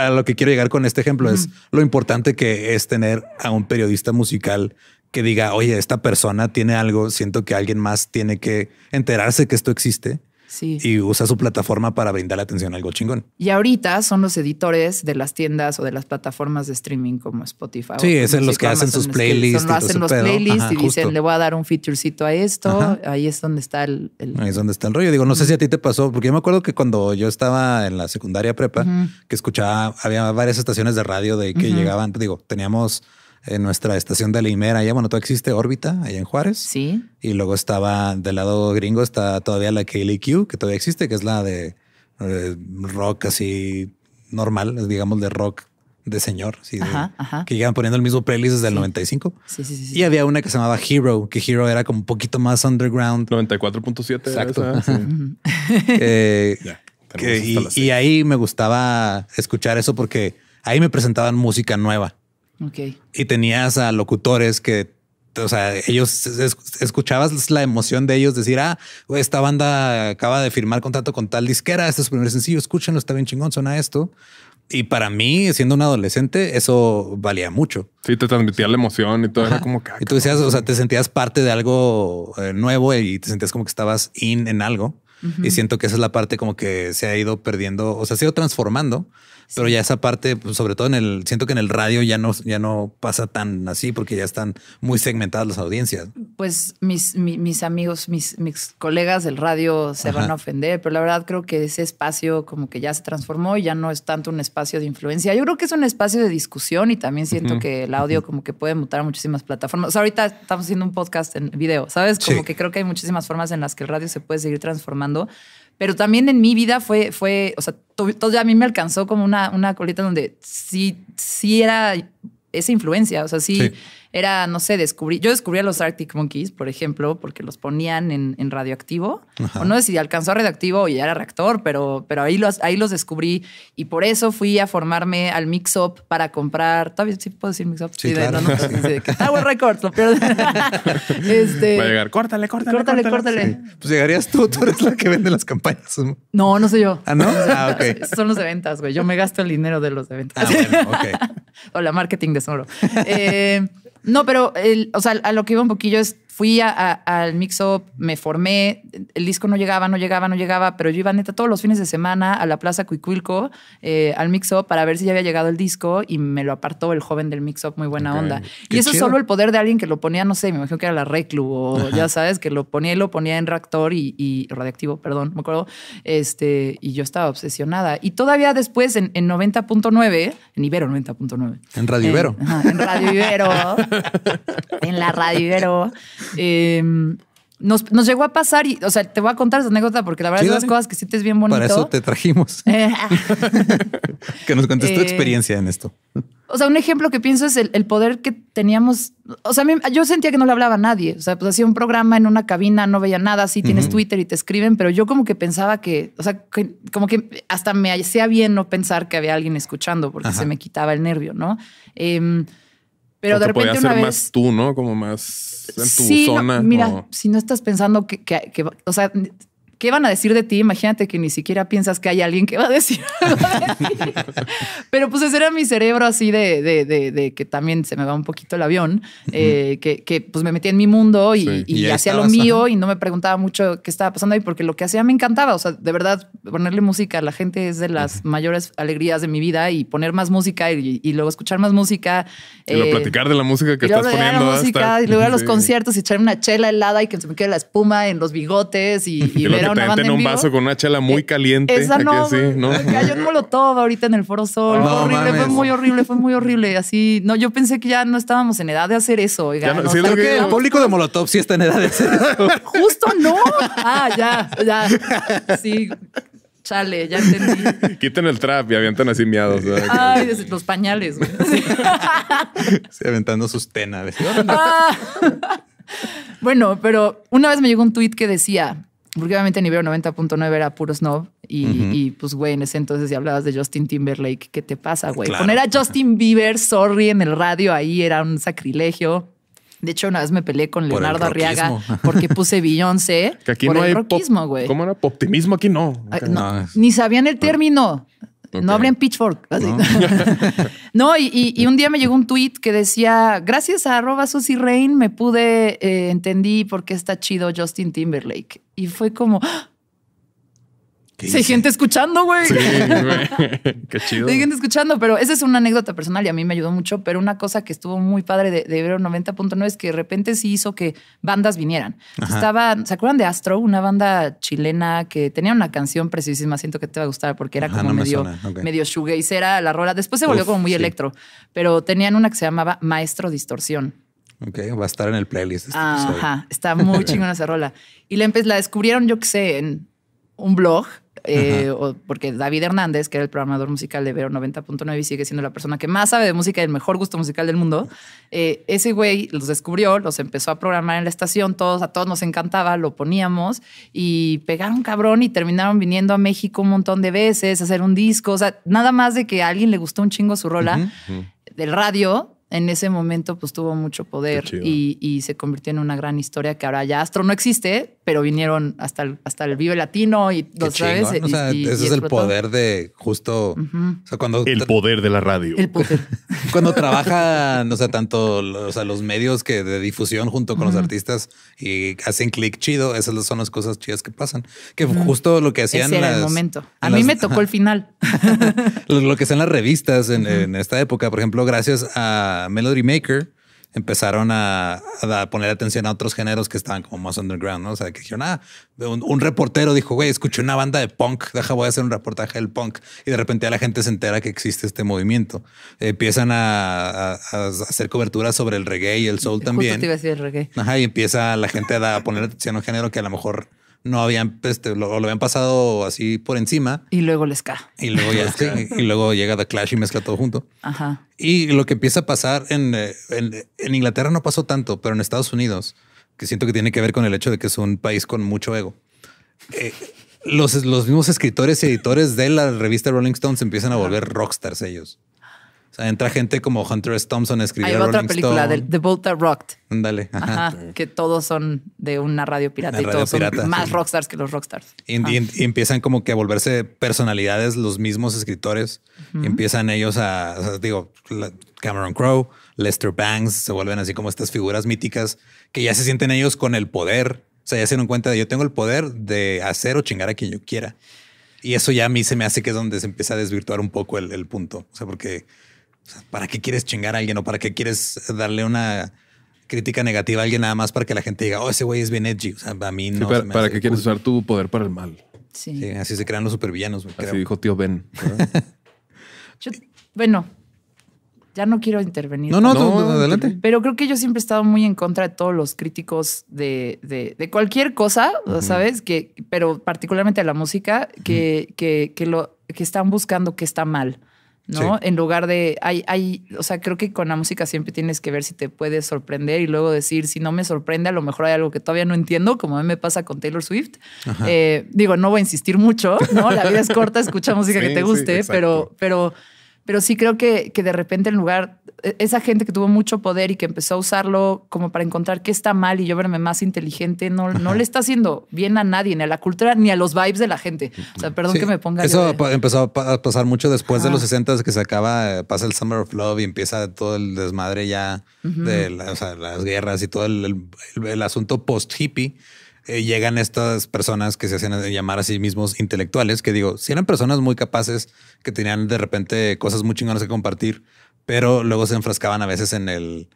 a- a lo que quiero llegar con este ejemplo es lo importante que es tener a un periodista musical que diga, oye, esta persona tiene algo, siento que alguien más tiene que enterarse que esto existe Sí. y usa su plataforma para brindarle atención a algo chingón. Y ahorita son los editores de las tiendas o de las plataformas de streaming como Spotify. Sí, es en los que hacen sus playlists son- hacen los playlists Ajá, y dicen, le voy a dar un featurecito a esto. Ajá. Ahí es donde está el... el- Ahí es donde está el rollo. Digo, no sé si a ti te pasó, porque yo me acuerdo que cuando yo estaba en la secundaria prepa, que escuchaba, había varias estaciones de radio de que llegaban, digo, teníamos en nuestra estación de Limera, allá, bueno, todavía existe órbita, allá en Juárez. Sí. Y luego estaba del lado gringo, está todavía la KLQ, que todavía existe, que es la de eh, rock así normal, digamos de rock de señor, de- Ajá, que llegan poniendo el mismo playlist desde el Sí. 95. Sí, sí, sí. sí. Y había una que se llamaba Hero, que Hero era como un poquito más underground. 94.7. Exacto. esa, sí. Eh, Ya, que- y ahí me gustaba escuchar eso porque ahí me presentaban música nueva Ok. y tenías a locutores que, o sea, ellos es- escuchabas la emoción de ellos decir, ah, esta banda acaba de firmar contrato con tal disquera, este es su primer sencillo, escúchenlo, está bien chingón, suena esto. Y para mí, siendo un adolescente, eso valía mucho. Sí, te transmitía la emoción y todo. Ajá. Era como que. ah, Y tú decías, o sea, te sentías parte de algo eh, nuevo y te sentías como que estabas in en algo. Y siento que esa es la parte como que se ha ido perdiendo, o sea, se ha ido transformando, pero ya esa parte, pues, sobre todo en el, siento que en el radio ya no, ya no pasa tan así porque ya están muy segmentadas las audiencias. Pues mis, mi- mis amigos, mis, mis colegas del radio se Ajá. van a ofender, pero la verdad creo que ese espacio como que ya se transformó y ya no es tanto un espacio de influencia. Yo creo que es un espacio de discusión y también siento que el audio como que puede mutar a muchísimas plataformas. O sea, ahorita estamos haciendo un podcast en video, ¿sabes? Como Sí. que creo que hay muchísimas formas en las que el radio se puede seguir transformando. Pero también en mi vida fue, fue o sea, to- todo a mí me alcanzó como una, una colita donde sí, sí era esa influencia. O sea, Sí. Era, no sé, descubrí, yo descubrí a los Arctic Monkeys, por ejemplo, porque los ponían en, en radioactivo. O no sé si alcanzó a radioactivo o ya era reactor, pero, pero ahí, los, ahí los descubrí y por eso fui a formarme al Mix Up para comprar, todavía sí puedo decir Mix Up. Sí, claro. no, no, sí, sí, que Tower Records, lo este, Va a llegar, córtale, córtale, córtale, córtale. Pues llegarías tú, tú eres la que vende las campañas. No, no soy yo. Ah, ¿no? Ah, ok. Son los de ventas, güey. Yo me gasto el dinero de los de ventas. Ah, bueno, ok. o la marketing de Sonoro. Eh, no, pero el, o sea, a lo que iba un poquillo es fui a- a- al mix-up, me formé, el disco no llegaba, no llegaba, no llegaba, pero yo iba neta todos los fines de semana a la Plaza Cuicuilco, eh, al mix-up, para ver si ya había llegado el disco y me lo apartó el joven del mix-up, muy buena onda. Qué y eso es solo el poder de alguien que lo ponía, no sé, me imagino que era la Reclu o ya sabes, que lo ponía y lo ponía en reactor y, y radiactivo, perdón, me acuerdo, este, y yo estaba obsesionada. Y todavía después en, en 90.9, en Ibero 90.9. En Radio Ibero. En Radio Ibero. en la Radio Ibero. Eh, nos, nos llegó a pasar y, o sea, te voy a contar esa anécdota porque la verdad Sí, es de las cosas que sientes bien bonito. Para eso te trajimos. Eh, Que nos cuentes tu Eh, experiencia en esto. o sea, un ejemplo que pienso es el, el poder que teníamos. O sea, mí- yo sentía que no le hablaba a nadie. O sea, pues hacía un programa en una cabina, no veía nada. Sí, tienes Twitter y te escriben, pero yo como que pensaba que, o sea, que- como que hasta me hacía bien no pensar que había alguien escuchando porque Ajá. se me quitaba el nervio, ¿no? Em, pero O de te podía repente una vez. más tú, ¿no? Como más en tu Sí, no, zona. mira, o- si no estás pensando que, que- que- o sea, ¿qué van a decir de ti? Imagínate que ni siquiera piensas que hay alguien que va a decir algo de ti. Pero pues ese era mi cerebro así de, de- de- de que también se me va un poquito el avión, eh, que, que, pues me metí en mi mundo y, Sí. y Y ahí hacía lo mío ajá. y no me preguntaba mucho qué estaba pasando ahí porque lo que hacía me encantaba. O sea, de verdad, ponerle música a la gente es de las mayores alegrías de mi vida y poner más música y, y luego escuchar más música. Y eh, platicar de la música que y luego estás poniendo. la música hasta- y luego ir a los Sí. conciertos y echarme una chela helada y que se me quede la espuma en los bigotes y, ver te una banda en un vivo. vaso con una chela muy Eh, caliente. Esa aquí no, así, güey. ¿no? me cayó en Molotov ahorita en el Foro Sol. No fue horrible, fue muy horrible, fue muy horrible. Así, no, yo pensé que ya no estábamos en edad de hacer eso. Oiga, no- sí, es que- que el público de Molotov sí está en edad de hacer eso. Justo no. Ah, ya, ya. Sí, chale, ya entendí. Quiten el trap y avientan así miados. ¿verdad? Ay, desde los pañales, güey. Sí. Sí, aventando sus tenas. Ah. bueno, pero una vez me llegó un tweet que decía, porque obviamente nivel 90.9 era puro snob y, y, pues güey, en ese entonces si hablabas de Justin Timberlake, ¿qué te pasa, güey? Claro. Poner a Justin Bieber, sorry, en el radio ahí era un sacrilegio. De hecho, una vez me peleé con Por Leonardo Arriaga porque puse Beyoncé Que aquí por no el hay rockismo, güey. ¿Cómo era? Optimismo aquí no. Ni sabían el término. No abrían Pitchfork. así. No, y, y- y un día me llegó un tweet que decía: Gracias a arroba Susie Rain me pude, eh, entendí por qué está chido Justin Timberlake. Y fue como: ¡Ah! ¿Qué Sí, hay gente escuchando, güey. Sí, güey. Qué chido. Hay gente escuchando, pero esa es una anécdota personal y a mí me ayudó mucho. Pero una cosa que estuvo muy padre de, de Ibero 90.9 es que de repente sí hizo que bandas vinieran. Ajá. Estaba, ¿se acuerdan de Astro? Una banda chilena que tenía una canción precisísima. Siento que te va a gustar porque era Ajá, como no me medio, suena. Ok. medio shoegazera la rola. Después se volvió Uf, como muy sí. electro, pero tenían una que se llamaba Maestro Distorsión. Ok, va a estar en el playlist. este episodio. Ajá, está muy chingona esa rola. Y la, la descubrieron, yo que sé, en un blog, eh, o- porque David Hernández, que era el programador musical de Vero 90.9 y sigue siendo la persona que más sabe de música y el mejor gusto musical del mundo, eh, ese güey los descubrió, los empezó a programar en la estación, todos, a todos nos encantaba, lo poníamos y pegaron cabrón y terminaron viniendo a México un montón de veces a hacer un disco, o sea, nada más de que a alguien le gustó un chingo su rola del radio, en ese momento pues tuvo mucho poder y se convirtió en una gran historia que ahora ya Astro no existe, pero vinieron hasta el, hasta el Vive Latino y los sabes. chingón. O sea, y- y- ese y es el poder de justo. O sea, cuando, El poder de la radio. El poder. cuando trabajan, o sea, tanto o sea, los medios que de difusión junto con los artistas y hacen clic chido, esas son las cosas chidas que pasan. Que justo lo que hacían. Ese era el momento. A en mí las- me tocó el final. lo, lo que hacían las revistas en, en esta época, por ejemplo, gracias a Melody Maker, empezaron a, a poner atención a otros géneros que estaban como más underground, ¿no? O sea, que dijeron, ah, un, un reportero dijo, güey, escuché una banda de punk, deja, voy a hacer un reportaje del punk. Y de repente la gente se entera que existe este movimiento. empiezan a, a- a hacer coberturas sobre el reggae y el soul Justo también. te iba a decir el reggae. Ajá, y empieza la gente a poner atención a un género que a lo mejor no habían, este, lo, lo habían pasado así por encima. Y luego les cae. Y luego ya, sí, y luego llega The Clash y mezcla todo junto. Ajá. Y lo que empieza a pasar en, en, en Inglaterra no pasó tanto, pero en Estados Unidos, que siento que tiene que ver con el hecho de que es un país con mucho ego. eh, los, los mismos escritores y editores de la revista Rolling Stones empiezan a volver rockstars ellos. O sea, entra gente como Hunter S. Thompson a escribir Hay otra Rolling película Stone. de The Boat That Rocked. Ándale. ajá. Ajá, que todos son de una radio pirata Una y radio todos son más sí. rockstars que los rockstars. Y, Ajá. y- y empiezan como que a volverse personalidades los mismos escritores. Empiezan ellos a, o sea, digo, Cameron Crowe, Lester Bangs, se vuelven así como estas figuras míticas que ya se sienten ellos con el poder. O sea, ya se dan cuenta de yo tengo el poder de hacer o chingar a quien yo quiera. Y eso ya a mí se me hace que es donde se empieza a desvirtuar un poco el, el punto. O sea, porque o sea, ¿para qué quieres chingar a alguien o para qué quieres darle una crítica negativa a alguien nada más para que la gente diga, oh, ese güey es bien edgy? O sea, a mí Sí, no. para para qué quieres usar tu poder para el mal. Sí. Sí, así se crean los supervillanos. Así creo. dijo tío Ben. Yo- bueno, ya no quiero intervenir. No, no, No, adelante. Pero creo que yo siempre he estado muy en contra de todos los críticos de, de- de cualquier cosa, ¿sabes? Que, pero particularmente de la música, que, que, que lo, que están buscando que está mal. ¿No? Sí. En lugar de, hay, hay, o sea, creo que con la música siempre tienes que ver si te puede sorprender y luego decir, si no me sorprende, a lo mejor hay algo que todavía no entiendo, como a mí me pasa con Taylor Swift. Eh, digo, no voy a insistir mucho, ¿no? La vida es corta, escucha música que te guste, pero, pero, pero sí creo que, que de repente en lugar, e- esa gente que tuvo mucho poder y que empezó a usarlo como para encontrar qué está mal y yo verme más inteligente, no, no le está haciendo bien a nadie, ni a la cultura, ni a los vibes de la gente. O sea, perdón Sí, que me ponga Eso de- empezó a pa- a pasar mucho después de los 60 que se acaba, pasa el Summer of Love y empieza todo el desmadre ya de la- o sea, las guerras y todo el, el- el asunto post hippie. llegan estas personas que se hacen llamar a sí mismos intelectuales, que digo, si eran personas muy capaces, que tenían de repente cosas muy chingonas que compartir, pero luego se enfrascaban a veces en el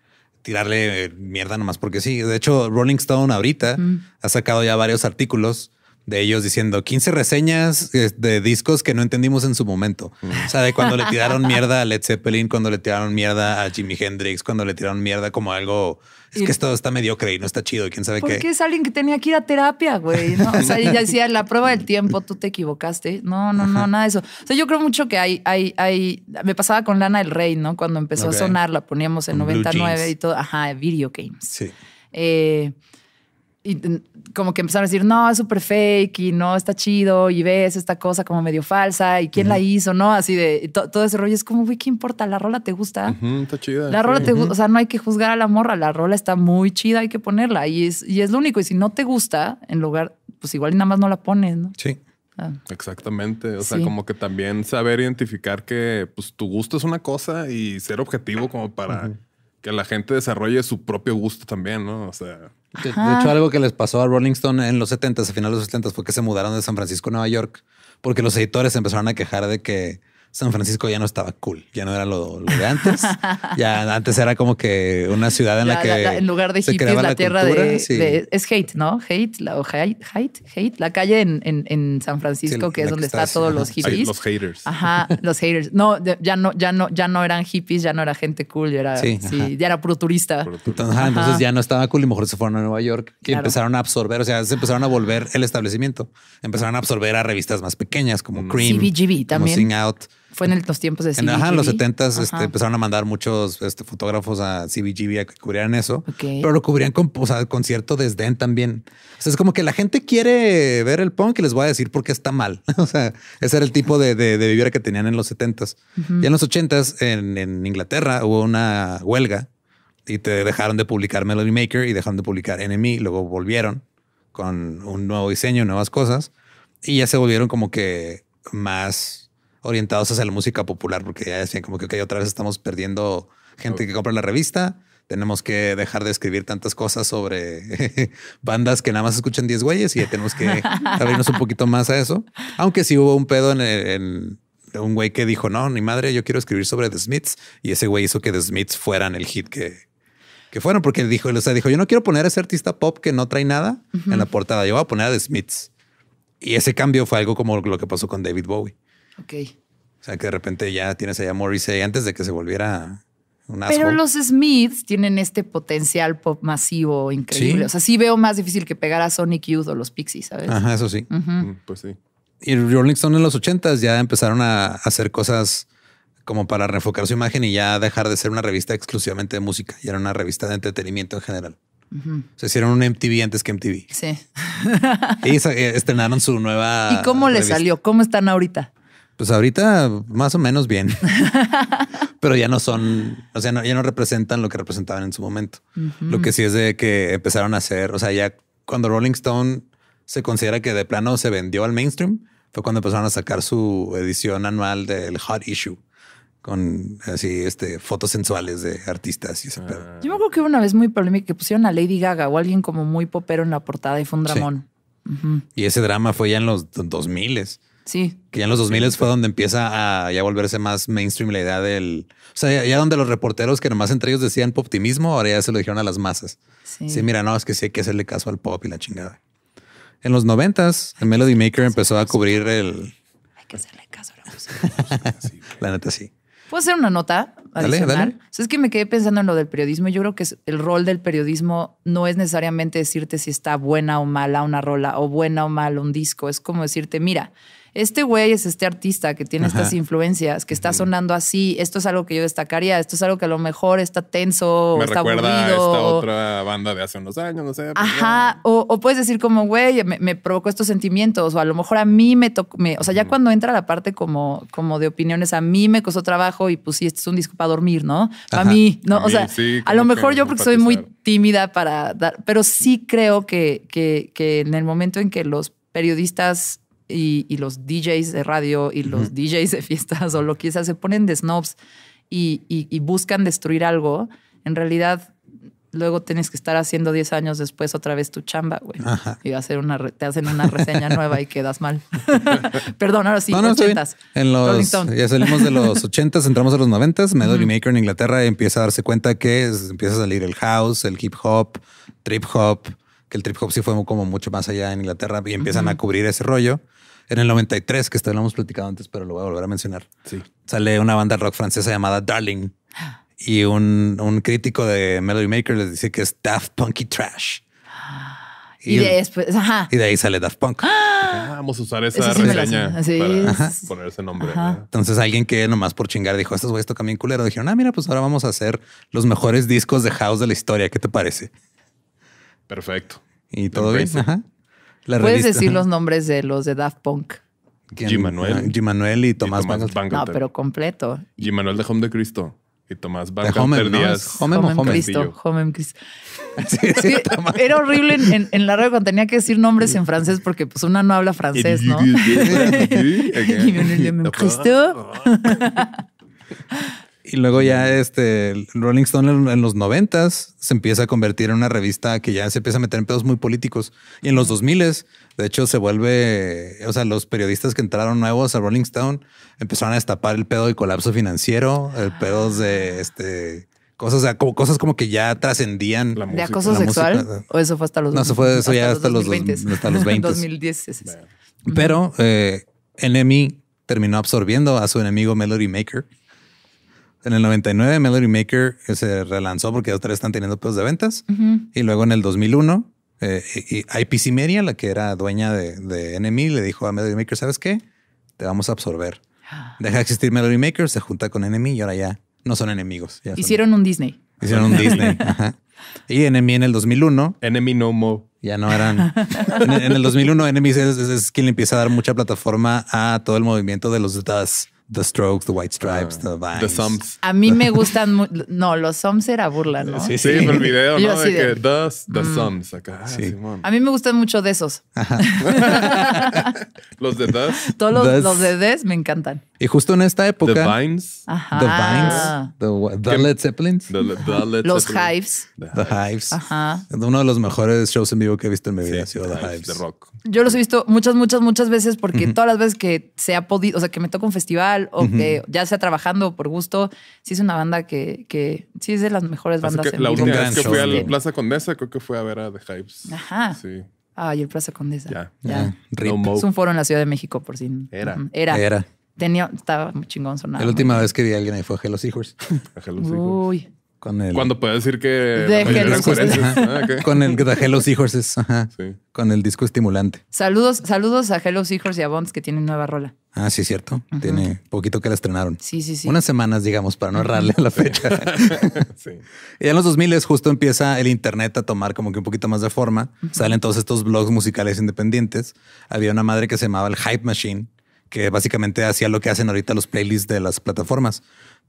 tirarle eh, mierda nomás porque sí. De hecho, Rolling Stone ahorita ha sacado ya varios artículos de ellos diciendo 15 reseñas eh, de discos que no entendimos en su momento. O sea, de cuando le tiraron mierda a Led Zeppelin, cuando le tiraron mierda a Jimi Hendrix, cuando le tiraron mierda como algo, es Y- que esto está mediocre y no está chido y quién sabe Porque qué. es alguien que tenía que ir a terapia, güey. ¿no? O sea, ya decía, la prueba del tiempo, tú te equivocaste. No, no, no, nada de eso. O sea, yo creo mucho que hay, hay, hay. Me pasaba con Lana del Rey, ¿no? Cuando empezó a sonar, la poníamos en Con Blue 99 Jeans. y todo. Ajá, video games. Sí. Eh, y como que empezaron a decir, no, es súper fake y no está chido y ves esta cosa como medio falsa y quién la hizo, ¿no? Así de to- todo ese rollo es como, güey, ¿qué importa? La rola te gusta. Está chida. La rola sí. te gusta, o sea, no hay que juzgar a la morra, la rola está muy chida, hay que ponerla y es, y es lo único. Y si no te gusta, en lugar, pues igual y nada más no la pones, ¿no? Sí. Ah, Exactamente. O sea, Sí. como que también saber identificar que pues, tu gusto es una cosa y ser objetivo como para que la gente desarrolle su propio gusto también, ¿no? O sea, De, hecho, algo que les pasó a Rolling Stone en los 70s, a finales de los 70s, fue que se mudaron de San Francisco a Nueva York porque los editores empezaron a quejar de que San Francisco ya no estaba cool, ya no era lo, lo de antes. ya antes era como que una ciudad en la, la- que la- la- en lugar de se hippies, creaba la, tierra cultura, de, sí. de- Es hate, ¿no? Hate, la, o hate, hate, hate, la calle en, en, en San Francisco, Sí, que es donde está está todos los hippies. los haters. Ajá, los haters. No, de- ya no, ya no, ya no eran hippies, ya no era gente cool, ya era, Sí, sí, ajá. ya era puro turista. Entonces, ajá, Ajá. entonces ya no estaba cool y mejor se fueron a Nueva York y Claro. empezaron a absorber, o sea, se empezaron a volver el establecimiento. Empezaron a absorber a revistas más pequeñas como Cream, CBGB como también. Sing Out. Fue en el- los tiempos de CBGB. ajá, en los 70s este, empezaron a mandar muchos este, fotógrafos a CBGB a que cubrieran eso, Ok. pero lo cubrían con, o sea, con cierto desdén también. O sea, es como que la gente quiere ver el punk y les voy a decir por qué está mal. o sea, ese era el tipo de, de, de vibra que tenían en los 70s. Y en los 80s, en, en Inglaterra, hubo una huelga y te dejaron de publicar Melody Maker y dejaron de publicar Enemy. Luego volvieron con un nuevo diseño, nuevas cosas y ya se volvieron como que más orientados hacia la música popular, porque ya decían como que ok, otra vez estamos perdiendo gente que compra la revista. Tenemos que dejar de escribir tantas cosas sobre bandas que nada más escuchan 10 güeyes y ya tenemos que abrirnos un poquito más a eso. Aunque sí hubo un pedo en, en un güey que dijo, no, ni madre, yo quiero escribir sobre The Smiths. Y ese güey hizo que The Smiths fueran el hit que, que fueron, porque dijo, o sea, dijo, yo no quiero poner a ese artista pop que no trae nada en la portada, yo voy a poner a The Smiths. Y ese cambio fue algo como lo que pasó con David Bowie. Ok. O sea, que de repente ya tienes allá a Morrissey antes de que se volviera un Pero asshole. los Smiths tienen este potencial pop masivo increíble. Sí. O sea, sí veo más difícil que pegar a Sonic Youth o los Pixies, ¿sabes? Ajá, eso sí. Mm, Pues sí. Y Rolling Stone en los ochentas ya empezaron a hacer cosas como para reenfocar su imagen y ya dejar de ser una revista exclusivamente de música. Y era una revista de entretenimiento en general. Se hicieron un MTV antes que MTV. Sí. Y eh, estrenaron su nueva. ¿Y cómo les salió? ¿Cómo están ahorita? Pues ahorita más o menos bien. Pero ya no son, o sea, no- ya no representan lo que representaban en su momento. Lo que sí es de que empezaron a hacer, o sea, ya cuando Rolling Stone se considera que de plano se vendió al mainstream, fue cuando empezaron a sacar su edición anual del Hot Issue con así este fotos sensuales de artistas y ese pedo. Yo me acuerdo que hubo una vez muy polémica que pusieron a Lady Gaga o alguien como muy popero en la portada y fue un Sí. dramón. Y ese drama fue ya en los 2000 Sí. que ya en los 2000 fue donde empieza a ya volverse más mainstream la idea del, o sea, ya, ya donde los reporteros que nomás entre ellos decían poptimismo, ahora ya se lo dijeron a las masas. Sí. Sí, mira, no, es que sí hay que hacerle caso al pop y la chingada. En los noventas, el Melody Maker empezó a cubrir el, Hay que hacerle caso a la música. la neta sí. ¿Puedo hacer una nota adicional? dale. O sea, es que me quedé pensando en lo del periodismo. y Yo creo que el rol del periodismo no es necesariamente decirte si está buena o mala una rola o buena o mala un disco. Es como decirte, mira, este güey es este artista que tiene Ajá. estas influencias, que está sonando así. Esto es algo que yo destacaría. Esto es algo que a lo mejor está tenso o Me está recuerda a aburrido. esta o- otra banda de hace unos años, no sé. pues, Ajá, o, o puedes decir como, güey, me, me provocó estos sentimientos, o a lo mejor a mí me tocó, me- o sea, ya cuando entra la parte como, como de opiniones, a mí me costó trabajo y pues sí, este es un disco para dormir, ¿no? A Ajá. mí, ¿no? A o mí, sea, sí, a lo mejor yo porque soy muy tímida para dar, pero sí creo que, que, que en el momento en que los periodistas y, y los DJs de radio y los DJs de fiestas o lo que sea se ponen de snobs y, y- y buscan destruir algo, en realidad luego tienes que estar haciendo 10 años después otra vez tu chamba, güey. Ajá. Y hacer una re- te hacen una reseña nueva y quedas mal. Perdón, ahora sí, no. En los, ya salimos de los ochentas, entramos a los noventas. Melody Maker en Inglaterra empieza a darse cuenta que es- empieza a salir el house, el hip hop, trip hop, que el trip hop sí fue como mucho más allá en Inglaterra y empiezan a cubrir ese rollo. En el 93, que esto lo hemos platicado antes, pero lo voy a volver a mencionar. Sí. Sale una banda rock francesa llamada Darling y un, un crítico de Melody Maker les dice que es Daft Punky Trash. Y, después, ajá. y de ahí sale Daft Punk. Ah, vamos a usar esa sí reseña. Sí, para poner ese nombre. Entonces alguien que nomás por chingar dijo, estos güeyes tocan bien culero. Dijeron, ah, mira, pues ahora vamos a hacer los mejores discos de house de la historia. ¿Qué te parece? Perfecto. Y todo bien. Ajá. La Puedes revista- decir los nombres de los de Daft Punk. ¿Quién? G. Manuel. Ah, G. Manuel y Tomás, Tomás Bangalter. Bangalter. No, pero completo. Y Manuel de Home de Cristo. Y Tomás Bangalter ¿no? Díaz. O Homem Homer. Cristo. Homem Cristo. Sí, sí, era horrible en, en- en la radio cuando tenía que decir nombres en francés porque pues una no habla francés, ¿no? Y viene el Homem Cristo. Y luego ya este Rolling Stone en, en los noventas se empieza a convertir en una revista que ya se empieza a meter en pedos muy políticos. Y en los 2000 de hecho, se vuelve, o sea, los periodistas que entraron nuevos a Rolling Stone empezaron a destapar el pedo del colapso financiero, el pedo de este cosas, o sea, como cosas como que ya trascendían. La ¿De música. acoso la sexual? música. ¿O eso fue hasta los No, eso fue- eso ya hasta los dos- 2020s? hasta los 20s. 2010. sí, sí, sí. Pero eh, NME terminó absorbiendo a su enemigo Melody Maker. En el 99 Melody Maker se relanzó porque otra vez están teniendo pedos de ventas. Y luego en el 2001 eh, y- y IPC Media, la que era dueña de, de NME, le dijo a Melody Maker, ¿sabes qué? Te vamos a absorber. Deja de existir Melody Maker, se junta con NME y ahora ya no son enemigos. ya son- Hicieron un Disney. hicieron un Disney. Ajá. Y NME en el 2001 Enemy No More. ya no eran. En, en el 2001, Enemies es, es- es quien le empieza a dar mucha plataforma a todo el movimiento de los Dust, The Strokes, The White Stripes, The Vines. The Sums. A mí me gustan mu- No, los Soms era burla, ¿no? Sí, Sí, fue el video, ¿no? De que The, the Sums. Acá. Ah, Sí. A mí me gustan mucho de esos. Los de The. Todos los, Des- los de Des me encantan. Y justo en esta The época, Vines. Ajá. The Vines, The, the. Led Zeppelins, The, the Led Los Zeppelin. Hives. The Hives. Ajá. Uno de los mejores shows en vivo que he visto en mi vida ha Sí, sido The The Hives, Hives. de rock. Yo los he visto muchas, muchas, muchas veces porque todas las veces que se ha podido, o sea, que me toca un festival o que ya sea trabajando por gusto, sí es una banda que, que sí es de las mejores Así bandas que en la última vez que fui a la. Plaza Condesa, creo que fue a ver a The Hives. Ajá. Sí. Ay, el Plaza Condesa. Ya. No Mo. Es un foro en la Ciudad de México, por si. Era. Era. Era. tenía, estaba muy chingón sonaba. La última vez que vi a alguien ahí fue Hello Seahorse. Ajá, los hijos. Uy. Con el, Cuando puedes decir que De. Ah, con el de Hello Seahorses. Ajá. Sí. Con el disco estimulante. Saludos, saludos a Hello Seahorse y a Bonds que tienen nueva rola. Ah, sí, cierto. Tiene poquito que la estrenaron. Sí, sí, sí. Unas semanas, digamos, para no errarle a la fecha. Sí. y en los 2000 justo empieza el internet a tomar como que un poquito más de forma. Salen todos estos blogs musicales independientes. Había una madre que se llamaba el Hype Machine, que básicamente hacía lo que hacen ahorita los playlists de las plataformas.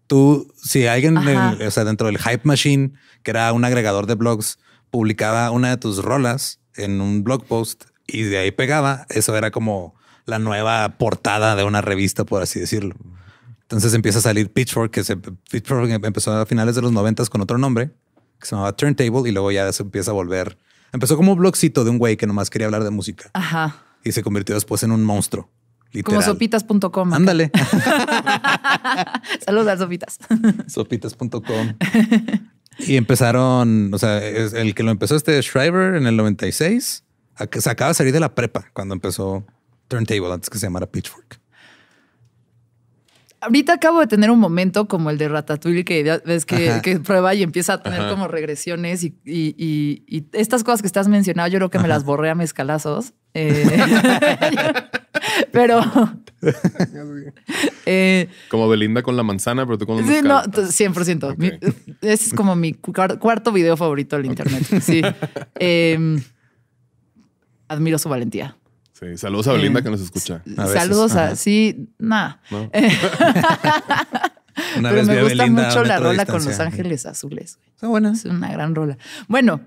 Tú, si alguien, del- o sea, dentro del Hype Machine, que era un agregador de blogs, publicaba una de tus rolas en un blog post y de ahí pegaba, eso era como la nueva portada de una revista, por así decirlo. Entonces empieza a salir Pitchfork, que se, Pitchfork empezó a finales de los noventas con otro nombre, que se llamaba Turntable, y luego ya se empieza a volver. Empezó como un blogcito de un güey que nomás quería hablar de música Ajá. y se convirtió después en un monstruo. Como sopitas.com. Ándale. Saludos a sopitas. Sopitas.com. y empezaron, o sea, es- el que lo empezó este Shriver en el 96, ac- se acaba de salir de la prepa cuando empezó Turntable, antes que se llamara Pitchfork. Ahorita acabo de tener un momento como el de Ratatouille que ves que, prueba y empieza a tener Ajá. como regresiones y, y- y- y estas cosas que estás mencionando, yo creo que me las borré a mezcalazos. Eh, pero eh, Como Belinda con la manzana, pero tú con un sí, no, t- 100%. Mi- ese es como mi cuar- cuarto video favorito del internet. Sí. Eh, admiro su valentía. Sí, saludos a Belinda Eh, que nos escucha. A veces, Saludos a sí, nada. ¿no? Una Pero me gusta mucho la rola con. Los Ángeles Azules. Está buena. Es una gran rola. Bueno,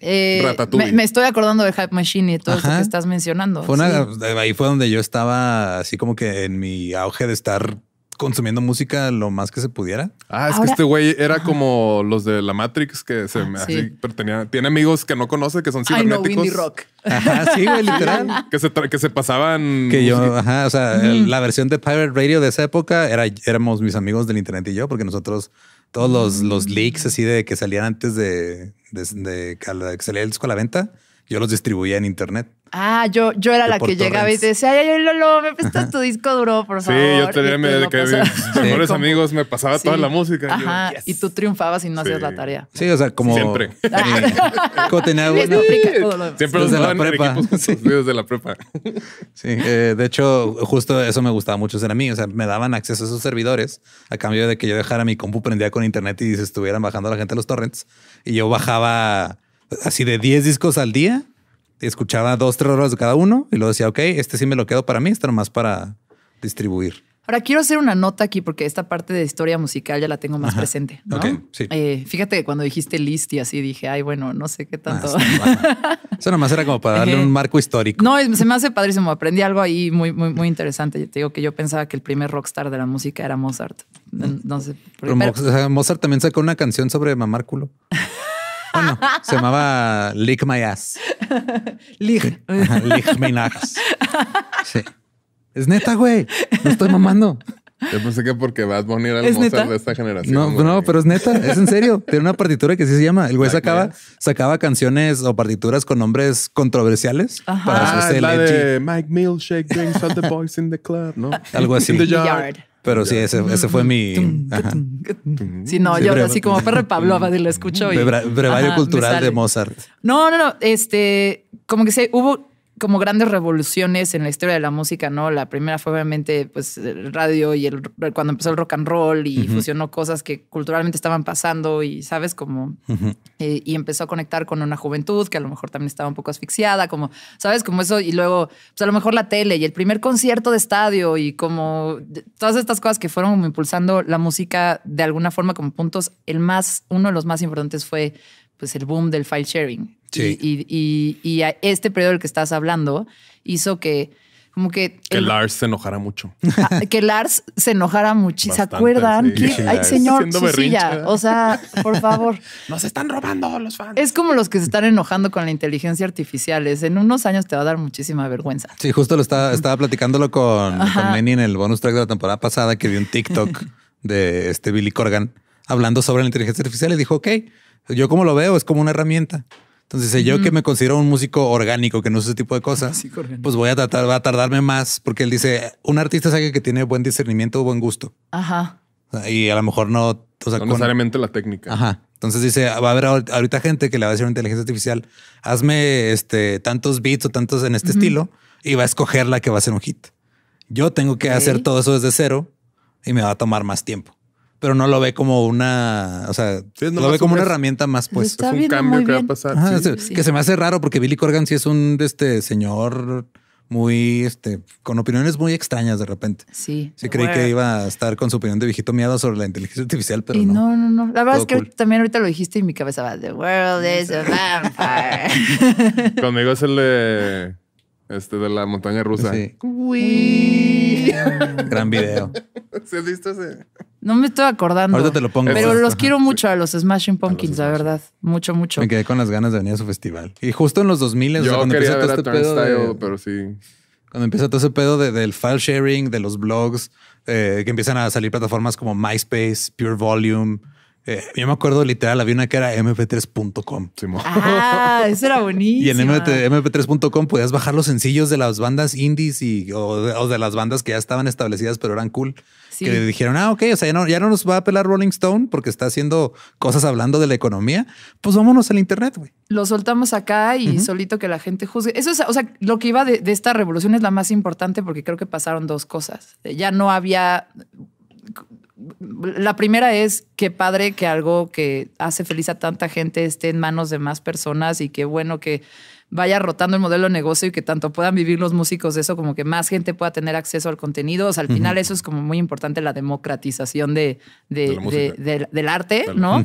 eh, Ratatouille. me, me estoy acordando de Hype Machine y todo esto Ajá. que estás mencionando. Fue una, Sí. Ahí fue donde yo estaba así como que en mi auge de estar consumiendo música lo más que se pudiera. Ah, es Ahora- que este güey era como los de la Matrix que se Ah, me sí. así, pero tenía, tiene amigos que no conoce que son Ay, no, cibernéticos. Rock. Ajá, sí, güey, literal. Que se, que se pasaban. Que yo, ajá, o sea, el- la versión de Pirate Radio de esa época era, éramos mis amigos del internet y yo, porque nosotros, todos los, los leaks así de que salían antes de, de, de que salía el disco a la venta, yo los distribuía en internet. Ah, yo, yo era la que llegaba y te decía, ay, ay, Lolo, me prestas tu disco duro, por Sí, favor. yo tenía te que mis mejores amigos me pasaba toda Sí. la música. Yo, Ajá. yes. Y tú triunfabas y no hacías Sí. la tarea. Sí, o sea, como Siempre. como tenía bueno. Siempre Desde la prepa. Sí. sí, desde la prepa. Sí, eh, de hecho, justo eso me gustaba mucho ser a mí. O sea, me daban acceso a esos servidores a cambio de que yo dejara mi compu prendida con internet y se estuvieran bajando la gente los torrents. Y yo bajaba así de 10 discos al día escuchaba dos, tres horas de cada uno. Y luego decía, ok, este sí me lo quedo para mí, este nomás para distribuir. Ahora quiero hacer una nota aquí porque esta parte de historia musical ya la tengo más Ajá. presente. ¿no? Ok, sí. Eh, fíjate que cuando dijiste list y así dije, ay, bueno, no sé qué tanto. Ah. Eso nomás era como para darle un marco histórico. No, se me hace padrísimo. Aprendí algo ahí muy, muy, muy interesante. Yo te digo que yo pensaba que el primer rockstar de la música era Mozart. No, no sé. Pero Mozart también sacó una canción sobre mamar culo. Bueno, se llamaba Lick My Ass. Ajá, Lick My Ass. Sí. Es neta, güey. No estoy mamando. Yo pensé que porque Bad Bunny era el ¿Es Mozart neta? de esta generación. No, güey. no, pero es neta, es en serio. Tiene una partitura que sí se llama. El güey sacaba, sacaba canciones o partituras con nombres controversiales Ajá. para Ah, la de Mike Milkshake drinks all the boys in the club, ¿no? Algo así. In the The yard. Pero sí, ese, ese fue mi ajá. Sí, no, Sí, yo breve. así como perro Pavlova lo escucho. y- brevario Ajá, cultural de Mozart. No, no, no. Este, como que se hubo como grandes revoluciones en la historia de la música, ¿no? La primera fue obviamente pues el radio y el cuando empezó el rock and roll y fusionó cosas que culturalmente estaban pasando y sabes como eh, y empezó a conectar con una juventud que a lo mejor también estaba un poco asfixiada, como sabes como eso y luego pues a lo mejor la tele y el primer concierto de estadio y como todas estas cosas que fueron como impulsando la música de alguna forma como puntos. El más uno de los más importantes fue pues el boom del file sharing. Sí. Y, y, y- y a este periodo del que estás hablando hizo que como que, Que el- Lars se enojara mucho. ah, que Lars se enojara muchísimo. ¿Se acuerdan? sí. Que- Sí, ay, señor, su silla. O sea, por favor. Nos están robando los fans. Es como los que se están enojando con la inteligencia artificial. Es, en unos años te va a dar muchísima vergüenza. Sí, justo lo estaba, estaba platicándolo con, Ajá. con Lenny en el bonus track de la temporada pasada que vi un TikTok de este Billy Corgan hablando sobre la inteligencia artificial y dijo, ok, yo como lo veo es como una herramienta. Entonces, dice, yo que me considero un músico orgánico, que no sé ese tipo de cosas, pues voy a tratar, va a tardarme más, porque él dice, un artista es alguien que tiene buen discernimiento o buen gusto. Ajá. O sea, y a lo mejor no, o sea, No con- necesariamente la técnica. Ajá. Entonces dice, va a haber ahor- ahorita gente que le va a decir a una inteligencia artificial, hazme este, tantos beats o tantos en este estilo y va a escoger la que va a ser un hit. Yo tengo que hacer todo eso desde cero y me va a tomar más tiempo. Pero no lo ve como una, o sea, Sí, lo ve como un- una herramienta más, pues. Está es un cambio que va a pasar. Ajá, sí. se- sí. Que se me hace raro porque Billy Corgan sí es un este señor muy, este, con opiniones muy extrañas de repente. Sí. Sí creí que iba a estar con su opinión de viejito miado sobre la inteligencia artificial, pero y no. no, no, no. La verdad Todo es que cool. también ahorita lo dijiste y mi cabeza va, The world is a vampire. Conmigo es el de este de la montaña rusa. Sí. Uy. Gran video. ¿Sí has visto ese? No me estoy acordando. Ahorita te lo pongo. Pero Ajá. los quiero mucho a los Smashing Pumpkins, la verdad. Mucho, mucho. Me quedé con las ganas de venir a su festival. Y justo en los 2000, o sea, Yo cuando quería ver todo a este pedo Turnstile, de- pero sí. cuando empieza todo ese pedo de- del file sharing, de los blogs, eh, que empiezan a salir plataformas como MySpace, Pure Volume. Eh, yo me acuerdo literal, había una que era mp3.com. Simón. Ah, eso era buenísimo. Y en MT mp3.com podías bajar los sencillos de las bandas indies y, o, de, o de las bandas que ya estaban establecidas, pero eran cool. Sí. Que dijeron, ah, ok, o sea, ya no, ya no nos va a pelar Rolling Stone porque está haciendo cosas hablando de la economía. Pues vámonos al Internet, güey. Lo soltamos acá y solito que la gente juzgue. Eso es, o sea, lo que iba de, de esta revolución es la más importante porque creo que pasaron dos cosas. Ya no había. La primera es qué padre que algo que hace feliz a tanta gente esté en manos de más personas y qué bueno que vaya rotando el modelo de negocio y que tanto puedan vivir los músicos de eso como que más gente pueda tener acceso al contenido. O sea, al final eso es como muy importante la democratización de, del arte, ¿no?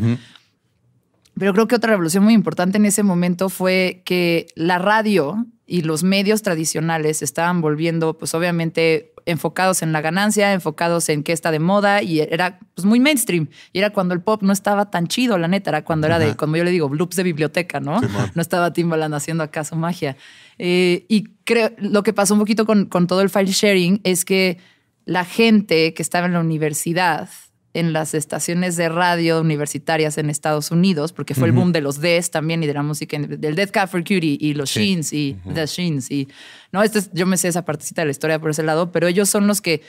Pero creo que otra revolución muy importante en ese momento fue que la radio y los medios tradicionales estaban volviendo, pues obviamente, enfocados en la ganancia, enfocados en qué está de moda y era pues, muy mainstream. Y era cuando el pop no estaba tan chido, la neta, era cuando era de, como yo le digo, bloops de biblioteca, ¿no? no estaba Timbaland haciendo acaso magia. Eh, y creo, lo que pasó un poquito con, con todo el file sharing es que la gente que estaba en la universidad, en las estaciones de radio universitarias en Estados Unidos, porque fue el boom de los Des también y de la música, del Death Cab for Cutie y los Sí. Sheens y The Sheens. Y, no, este es- yo me sé esa partecita de la historia por ese lado, pero ellos son los que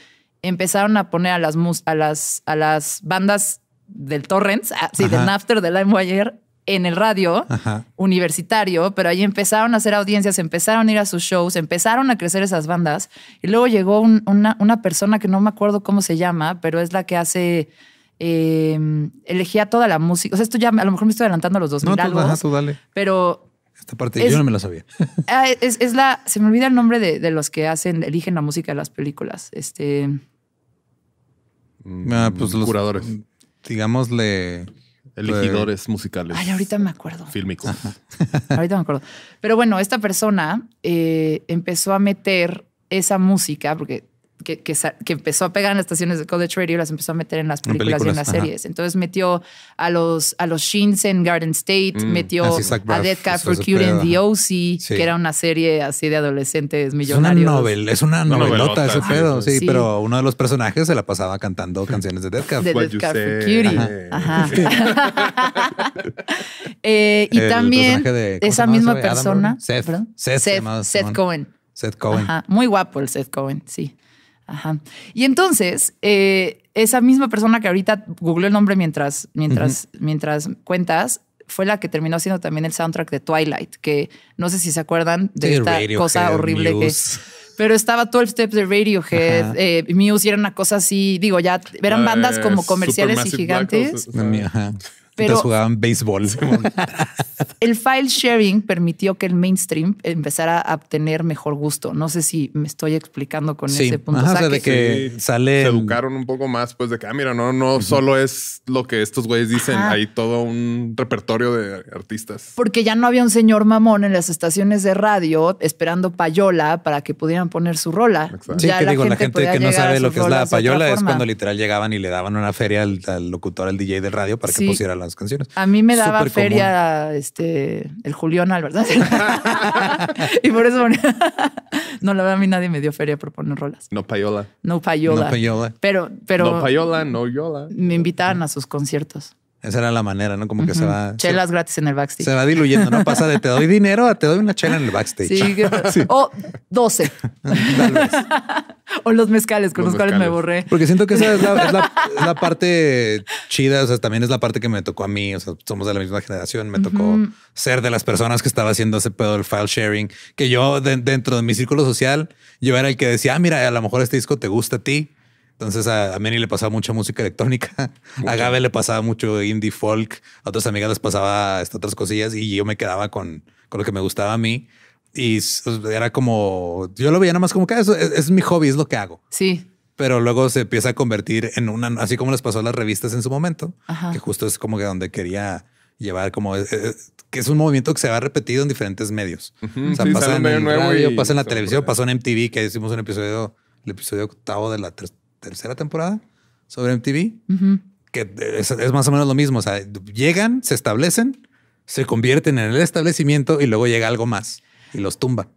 empezaron a poner a las, mus- a las, a las bandas del Torrents, ah, sí, del Ajá. Napster, del LimeWire, en el radio Ajá. universitario, pero ahí empezaron a hacer audiencias, empezaron a ir a sus shows, empezaron a crecer esas bandas y luego llegó un- una, una persona que no me acuerdo cómo se llama, pero es la que hace, eh, elegía toda la música. O sea, esto ya a lo mejor me estoy adelantando a los 2000 No, tú, algo, ajá, tú dale. pero Esta parte Es- yo no me la sabía. ah, es, es la, se me olvida el nombre de, de los que hacen, eligen la música de las películas. Este, Mm, Ah, pues los curadores, Digámosle. Elegidores musicales. ay, ahorita me acuerdo. Fílmicos. Ahorita me acuerdo. Pero bueno, esta persona eh, empezó a meter esa música, porque que, que sa- que empezó a pegar en las estaciones de College Radio, las empezó a meter en las En películas, y en las ajá. series. Entonces metió a los, a los Sheens en Garden State, Mm. metió a Dead Cat for ese Cutie en The. OC, Sí. que era una serie así de adolescentes Es una millonarios. novel, es una novelota novelota, ese pedo, sí, sí. pero uno de los personajes se la pasaba cantando canciones de Death Cab. de you Cab for. Cutie. Ajá. Eh, y El también personaje de- ¿cómo se esa misma persona? Seth. Seth se Seth, Seth. Cohen. Seth Cohen. Ajá, muy guapo el Seth Cohen, sí. Ajá. Y entonces, eh, esa misma persona que ahorita googleó el nombre mientras, mientras, mientras cuentas, fue la que terminó haciendo también el soundtrack de Twilight, que no sé si se acuerdan de Sí, esta Radiohead, cosa horrible Muse. que. Pero estaba 12 Steps de Radiohead, eh, Muse, y era una cosa así, digo, ya eran bandas como comerciales y Black gigantes. House, o sea, Ajá. Pero- Entonces jugaban béisbol. El file sharing permitió que el mainstream empezara a obtener mejor gusto. No sé si me estoy explicando con Sí, ese punto. ajá, O sea, de que Sí, sale. Se educaron un poco más, pues de que, ah, mira, no, no solo es lo que estos güeyes dicen, Ajá. hay todo un repertorio de artistas. Porque ya no había un señor mamón en las estaciones de radio esperando payola para que pudieran poner su rola. Exacto. Sí, Ya que digo, la gente que no sabe lo que es la payola es cuando literal llegaban y le daban una feria al, al locutor, al DJ del radio para que Sí. pusiera las canciones. A mí me daba Súper feria este, el Julián Albert. y por eso no, la verdad a mí nadie me dio feria por poner rolas. No payola. No payola. No payola. Pero, pero no payola, no yola. me invitaban a sus conciertos. Esa era la manera, ¿no? Como que se va. Chelas gratis en el backstage. Se va diluyendo, ¿no? Pasa de te doy dinero a te doy una chela en el backstage. Sí, que- o 12. Tal vez. o los mezcales con Los los, cuales me borré. Porque siento que esa es la, es la- es la parte chida. O sea, también es la parte que me tocó a mí. O sea, somos de la misma generación. Me tocó ser de las personas que estaba haciendo ese pedo del file sharing. Que yo, de- dentro de mi círculo social, yo era el que decía, ah, mira, a lo mejor este disco te gusta a ti. Entonces a, a Manny le pasaba mucha música electrónica. A Gabe le pasaba mucho indie folk. A otras amigas les pasaba estas otras cosillas y yo me quedaba con, con lo que me gustaba a mí. Y era como, yo lo veía nada más como que "Ah, eso es, es mi hobby, es lo que hago Sí. pero luego se empieza a convertir en una, así como les pasó a las revistas en su momento, Ajá. que justo es como que donde quería llevar como eh, eh, que es un movimiento que se ha repetido en diferentes medios. O sea, sí, pasa en el nuevo radio, y pasa en la televisión, pasó en MTV, que hicimos un episodio, el episodio octavo de la ter- tercera temporada sobre MTV, que es, es más o menos lo mismo. O sea, llegan, se establecen, se convierten en el establecimiento y luego llega algo más y los tumba.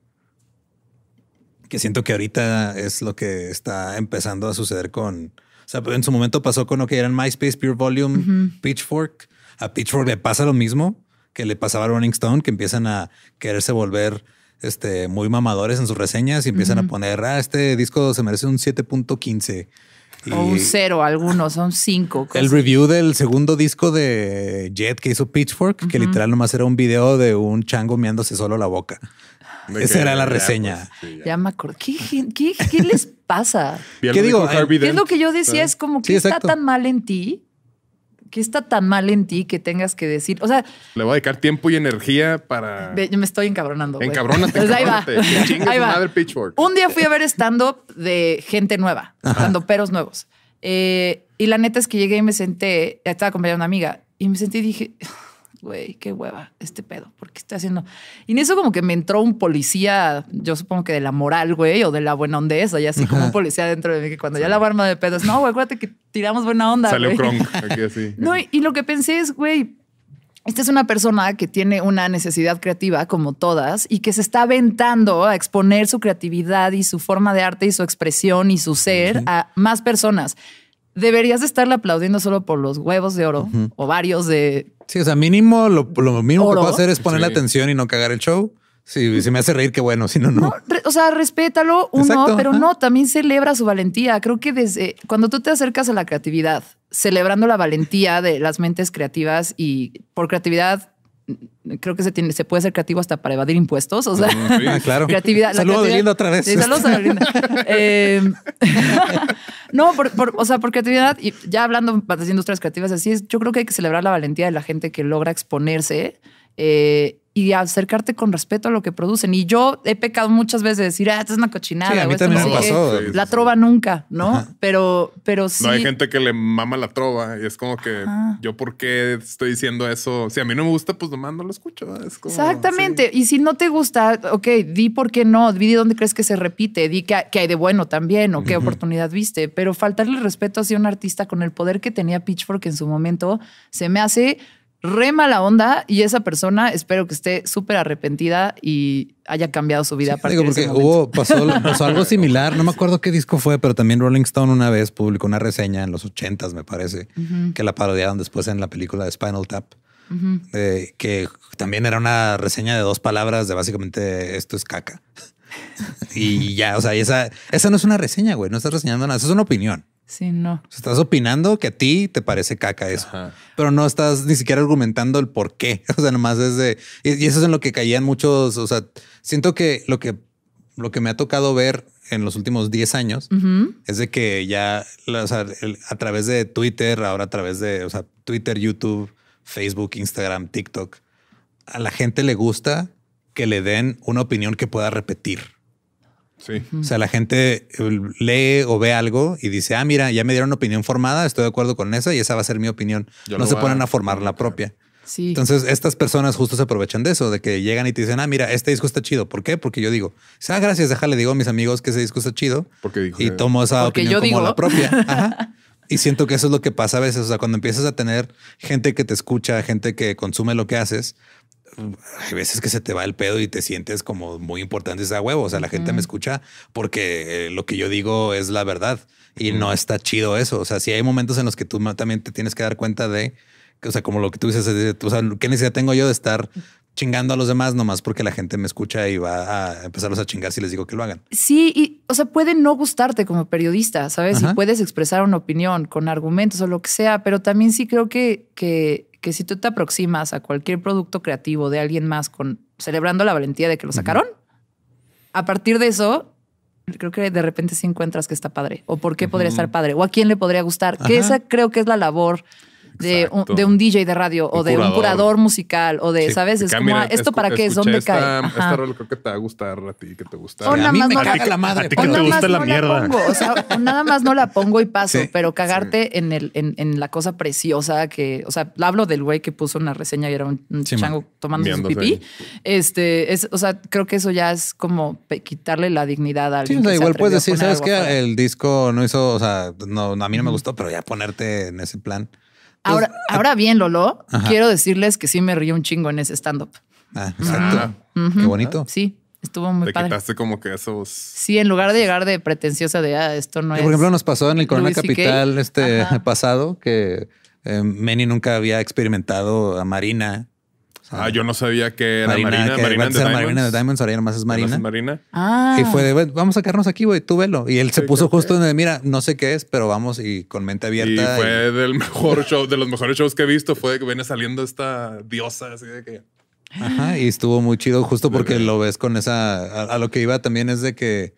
Que siento que ahorita es lo que está empezando a suceder con. O sea, en su momento pasó con lo que eran MySpace, Pure Volume, Pitchfork. A Pitchfork le pasa lo mismo que le pasaba a Rolling Stone, que empiezan a quererse volver este, muy mamadores en sus reseñas y empiezan a poner, ah, este disco se merece un 7.15. Y O un cero, algunos son cinco. el review del segundo disco de Jet que hizo Pitchfork, que literal nomás era un video de un chango meándose solo la boca. De Esa era la ya, reseña. pues, sí, ya. Ya me acuerdo. ¿Qué, qué- qué les pasa? ¿Qué digo? ¿Qué es lo que yo decía? Es como Sí, que está tan mal en ti. ¿Qué está tan mal en ti que tengas que decir? O sea, Le voy a dedicar tiempo y energía para. ve, yo me estoy encabronando. Encabrónate, Pues ahí va. Ahí va. madre Pitchfork. Un día fui a ver stand-up de gente nueva, stand-uperos nuevos. Eh, y la neta es que llegué y me senté, estaba acompañada de una amiga, y me senté y dije, güey, qué hueva este pedo, ¿por qué estoy haciendo? Y en eso como que me entró un policía, yo supongo que de la moral, güey, o de la buena ondez, y así como un policía dentro de mí, que cuando ya la arma de pedos, no, güey, acuérdate que tiramos buena onda, Salió. Kronk aquí así. No, y, y lo que pensé es, güey, esta es una persona que tiene una necesidad creativa como todas y que se está aventando a exponer su creatividad y su forma de arte y su expresión y su ser a más personas. Deberías de estarle aplaudiendo solo por los huevos de oro o varios de... Sí, o sea, mínimo lo, lo mínimo Oro. que puedo hacer es ponerle Sí. atención y no cagar el show. Si, si me hace reír, qué bueno. Si no, no. Re- o sea, respétalo, uno, Exacto, pero ajá. no, también celebra su valentía. Creo que desde cuando tú te acercas a la creatividad, celebrando la valentía de las mentes creativas y por creatividad, creo que se, tiene, se puede ser creativo hasta para evadir impuestos. O sea, Sí. Claro. creatividad. Saludos a creatividad- Belinda otra vez. Sí, saludos a Belinda. Eh, no, por, por- o sea, por creatividad y ya hablando de industrias creativas, así es. Yo creo que hay que celebrar la valentía de la gente que logra exponerse eh, y acercarte con respeto a lo que producen. Y yo he pecado muchas veces de decir, ah, esto es una cochinada. Sí, a mí también no me qué". pasó. Sí, sí, La sí. trova nunca, ¿no? Pero, pero sí. No hay gente que le mama la trova y es como que Ajá. yo por qué estoy diciendo eso. Si a mí no me gusta, pues nomás no lo escucho. Es como, Exactamente. Y si no te gusta, ok, di por qué no, di de dónde crees que se repite, di que, que hay de bueno también o qué oportunidad viste. Pero faltarle respeto hacia un artista con el poder que tenía Pitchfork en su momento se me hace re mala onda y esa persona espero que esté súper arrepentida y haya cambiado su vida a partir Digo, de ese porque hubo, pasó, pasó algo similar. No me acuerdo qué disco fue, pero también Rolling Stone una vez publicó una reseña en los ochentas, me parece, que la parodiaron después en la película de Spinal Tap. eh, que también era una reseña de dos palabras de básicamente esto es caca. y ya, o sea, y esa, esa no es una reseña, güey. No estás reseñando nada. Eso es una opinión. Sí, no. Estás opinando que a ti te parece caca eso, Ajá. pero no estás ni siquiera argumentando el por qué. O sea, nomás es de y, y eso es en lo que caían muchos. O sea, siento que lo que lo que me ha tocado ver en los últimos 10 años es de que ya la- o sea, el- a través de Twitter, ahora a través de o sea, Twitter, YouTube, Facebook, Instagram, TikTok, a la gente le gusta que le den una opinión que pueda repetir. Sí. O sea, la gente eh, lee o ve algo y dice, ah, mira, ya me dieron una opinión formada, estoy de acuerdo con esa y esa va a ser mi opinión. Yo no se ponen a a formar la propia. Sí. Entonces, estas personas justo se aprovechan de eso, de que llegan y te dicen, ah, mira, este disco está chido. ¿Por qué? Porque yo digo, ah, gracias, déjale, digo a mis amigos que ese disco está chido Porque dijo y tomo esa Porque opinión yo como digo. la propia. Ajá. Y siento que eso es lo que pasa a veces. O sea, cuando empiezas a tener gente que te escucha, gente que consume lo que haces, hay veces que se te va el pedo y te sientes como muy importante esa huevo. O sea, la gente me escucha porque eh, lo que yo digo es la verdad y no está chido eso. O sea, si hay momentos en los que tú también te tienes que dar cuenta de o sea, como lo que tú dices, o sea, ¿qué necesidad tengo yo de estar chingando a los demás nomás porque la gente me escucha y va a empezarlos a chingar si les digo que lo hagan? Sí, y, o sea, puede no gustarte como periodista, ¿sabes? Ajá. Y puedes expresar una opinión con argumentos o lo que sea, pero también sí creo que, que, que si tú te aproximas a cualquier producto creativo de alguien más con celebrando la valentía de que lo sacaron, a partir de eso, creo que de repente sí encuentras que está padre o por qué podría estar padre o a quién le podría gustar, que esa creo que es la labor. De un, de un DJ de radio o de un curador. musical o de, Sí, ¿sabes? Es que, como, mira, ah, ¿esto para qué es? ¿Dónde esta, cae? Esta Ajá. rola creo que te va a gustar a ti, que te gusta. O nada más no la- la madre. a ti O que te nada gusta más la no mierda. pongo, o sea, nada más no la pongo y paso, Sí. pero cagarte en el en, en la cosa preciosa que, o sea, hablo del güey que puso una reseña y era un, chango man. tomando su pipí. Este, es, o sea, creo que eso ya es como quitarle la dignidad a Sí, o sea, igual puedes decir, ¿sabes qué? El disco no hizo, o sea, no, no, a mí no me gustó, pero ya ponerte en ese plan. Ahora, ahora bien, Lolo, Ajá. quiero decirles que sí me río un chingo en ese stand-up. Ah, exacto. Qué bonito. Sí, estuvo muy Te padre. quitaste como que esos. Sí, en lugar de llegar de pretenciosa de ah, esto no es. por ejemplo, nos pasó en el Corona. Capital este Ajá. pasado que eh, Manny nunca había experimentado a Marina. Ah, yo no sabía que era Marina. que Marina, va a de ser Diamonds. Marina de Diamonds, ahora ya nomás es ¿No es Marina. Marina. Ah, Y fue de, "Ven, vamos a sacarnos aquí, güey, tú velo. Y él se Sí, puso que- justo en el, mira, no sé qué es, pero vamos y con mente Y abierta. fue y- del mejor show, de los mejores shows que he visto. Fue de que viene saliendo esta diosa, así de que. Ajá, y estuvo muy chido justo porque lo ves con esa, a, a lo que iba también es de que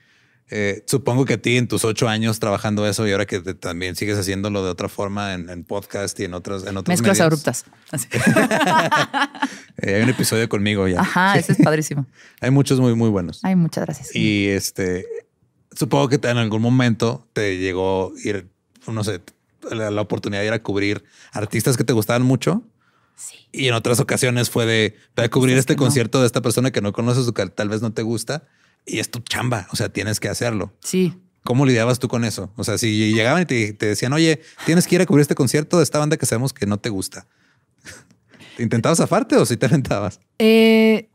eh, supongo que a ti en tus ocho años trabajando eso y ahora que te- también sigues haciéndolo de otra forma en, en podcast y en otros, en otros mezclas medios. abruptas. Así. Eh, hay un episodio conmigo ya. Ajá, ese es padrísimo. Hay muchos muy, muy buenos. Ay, muchas gracias. Y este, supongo que en algún momento te llegó ir, no sé, la, la oportunidad de ir a cubrir artistas que te gustaban mucho. Sí. Y en otras ocasiones fue de, voy a cubrir Pues es este no. concierto de esta persona que no conoces o que tal vez no te gusta. Y es tu chamba, o sea, tienes que hacerlo. Sí. ¿Cómo lidiabas tú con eso? O sea, si llegaban y te, te decían, oye, tienes que ir a cubrir este concierto de esta banda que sabemos que no te gusta. ¿Te intentabas zafarte o si te aventabas? Eh,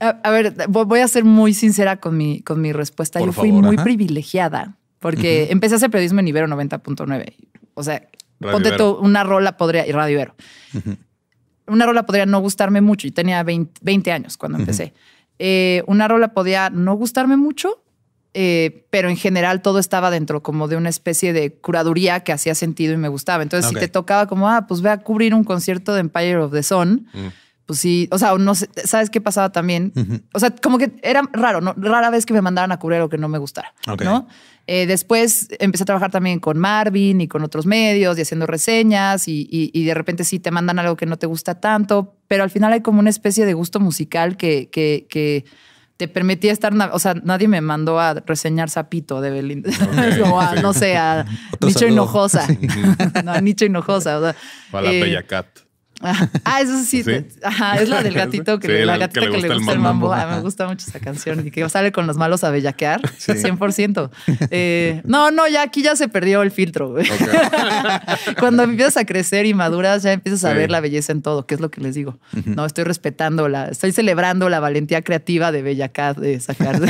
a, a ver, vo- voy a ser muy sincera con mi, con mi respuesta. Por Yo fui muy ajá. privilegiada porque empecé a hacer periodismo en Ibero 90.9. O sea, Radio ponte Ibero. tú, una rola podría, y Radio Ibero. Una rola podría no gustarme mucho. Yo tenía 20, 20 años cuando empecé. Eh, una rola podía no gustarme mucho, eh, pero en general todo estaba dentro como de una especie de curaduría que hacía sentido y me gustaba. Entonces, si te tocaba como, ah, pues ve a cubrir un concierto de Empire of the Sun, Mm. pues sí, o sea, no sé, ¿sabes qué pasaba también? O sea, como que era raro, ¿no? Rara vez que me mandaran a cubrir algo que no me gustara. Eh, después empecé a trabajar también con Marvin y con otros medios y haciendo reseñas y, y- y de repente sí te mandan algo que no te gusta tanto, pero al final hay como una especie de gusto musical que, que, que te permitía estar, o sea, nadie me mandó a reseñar Zapito de Belinda, como a, no sé, a Nicho. Hinojosa, no, a Nicho Hinojosa, o sea, Para la eh, Bella Cat. Ah, eso sí. ¿Sí? Ajá, es la del gatito que, Sí, la la- gatita que que, le gusta el el mambo. mambo. Ah, me gusta mucho esa canción y que sale con los malos a bellaquear. 100%. Eh, no, no, ya aquí ya se perdió el filtro. güey. Cuando empiezas a crecer y maduras, ya empiezas a Sí. ver la belleza en todo, que es lo que les digo. No, estoy respetando la, estoy celebrando la valentía creativa de Bellacat de sacar.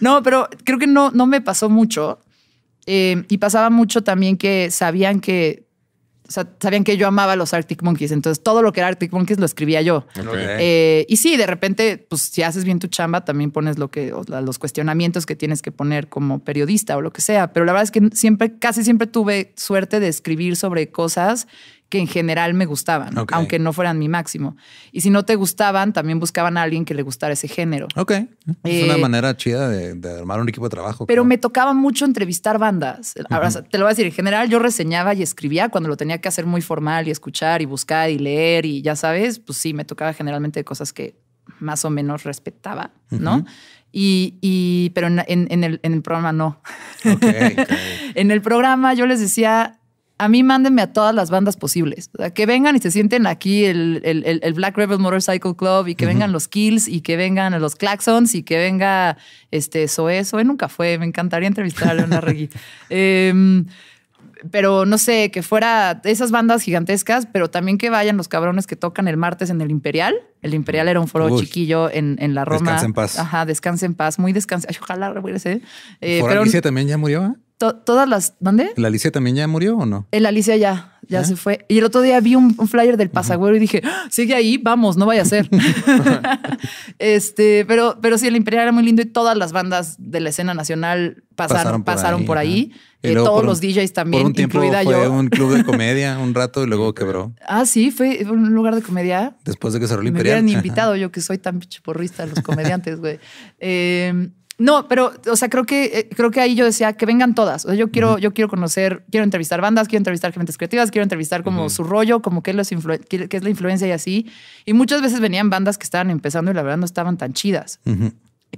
no, pero creo que no, no me pasó mucho. Eh, y pasaba mucho también que sabían que, o sea, sabían que yo amaba a los Arctic Monkeys. Entonces todo lo que era Arctic Monkeys lo escribía yo. Eh, y sí, de repente, pues si haces bien tu chamba, también pones lo que, o la- los cuestionamientos que tienes que poner como periodista o lo que sea. Pero la verdad es que siempre, casi siempre tuve suerte de escribir sobre cosas que en general me gustaban, aunque no fueran mi máximo. Y si no te gustaban, también buscaban a alguien que le gustara ese género. Ok. Es una Eh, manera chida de, de armar un equipo de trabajo. Pero me tocaba mucho entrevistar bandas. Ahora, te lo voy a decir, en general yo reseñaba y escribía cuando lo tenía que hacer muy formal y escuchar y buscar y leer y ya sabes, pues sí, me tocaba generalmente cosas que más o menos respetaba, ¿no? Y, y- pero en, en- en el, en el programa no. Ok. En el programa yo les decía, a mí mándenme a todas las bandas posibles. O sea, que vengan y se sienten aquí el, el- el- Black Rebel Motorcycle Club y que vengan los Kills y que vengan los Claxons y que venga este. Zoe nunca fue. Me encantaría entrevistar a Leona Regui. Em, pero no sé, que fuera esas bandas gigantescas, pero también que vayan los cabrones que tocan el martes en el Imperial. El Imperial era un foro Uy. chiquillo en, en la Roma. Descanse en paz. Ajá, descanse en paz. Muy descanse. Ay, ojalá regrese. Eh, ¿Por pero Alicia también ya murió? ¿eh? To- todas las. ¿Dónde? ¿La Alicia también ya murió o no? El Alicia ya, ya se fue. Y el otro día vi un, un flyer del pasagüero y dije, "Ah, sigue ahí, vamos, no vaya a ser. este, pero, pero sí, el Imperial era muy lindo y todas las bandas de la escena nacional pasaron, pasaron por ahí. Y Eh, todos por un- los DJs también, Por un tiempo incluida fue yo. un club de comedia un rato y luego quebró. Ah, sí, fue un lugar de comedia. Después de que cerró el Me Imperial. hubieran Ajá. invitado yo que soy tan chiporrista de los comediantes, güey. Eh, no, pero, o sea, creo que, eh, creo que ahí yo decía que vengan todas. O sea, yo quiero, yo quiero conocer, quiero entrevistar bandas, quiero entrevistar gentes creativas, quiero entrevistar como su rollo, como qué es, los influ- qué- qué es la influencia y así. Y muchas veces venían bandas que estaban empezando y la verdad no estaban tan chidas.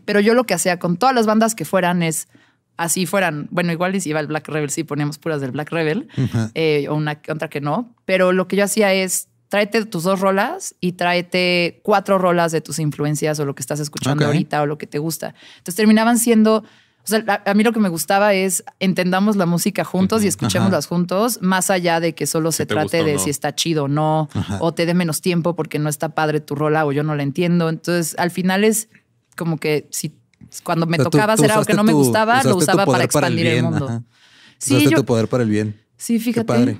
Pero yo lo que hacía con todas las bandas que fueran es así fueran. Bueno, igual si iba el Black Rebel, sí poníamos puras del Black Rebel eh, o una otra que no. Pero lo que yo hacía es tráete tus dos rolas y tráete cuatro rolas de tus influencias o lo que estás escuchando ahorita o lo que te gusta. Entonces terminaban siendo. O sea, a, a mí lo que me gustaba es entendamos la música juntos y escuchémoslas juntos, más allá de que solo se te trate de no. si está chido o no, Ajá. o te dé menos tiempo porque no está padre tu rola o yo no la entiendo. Entonces, al final es como que si cuando me O sea, tú- tocaba hacer algo que no me gustaba, lo usaba para poder para el expandir el, mundo. Sí, Usaste yo- tu poder para el bien. Sí, fíjate. padre.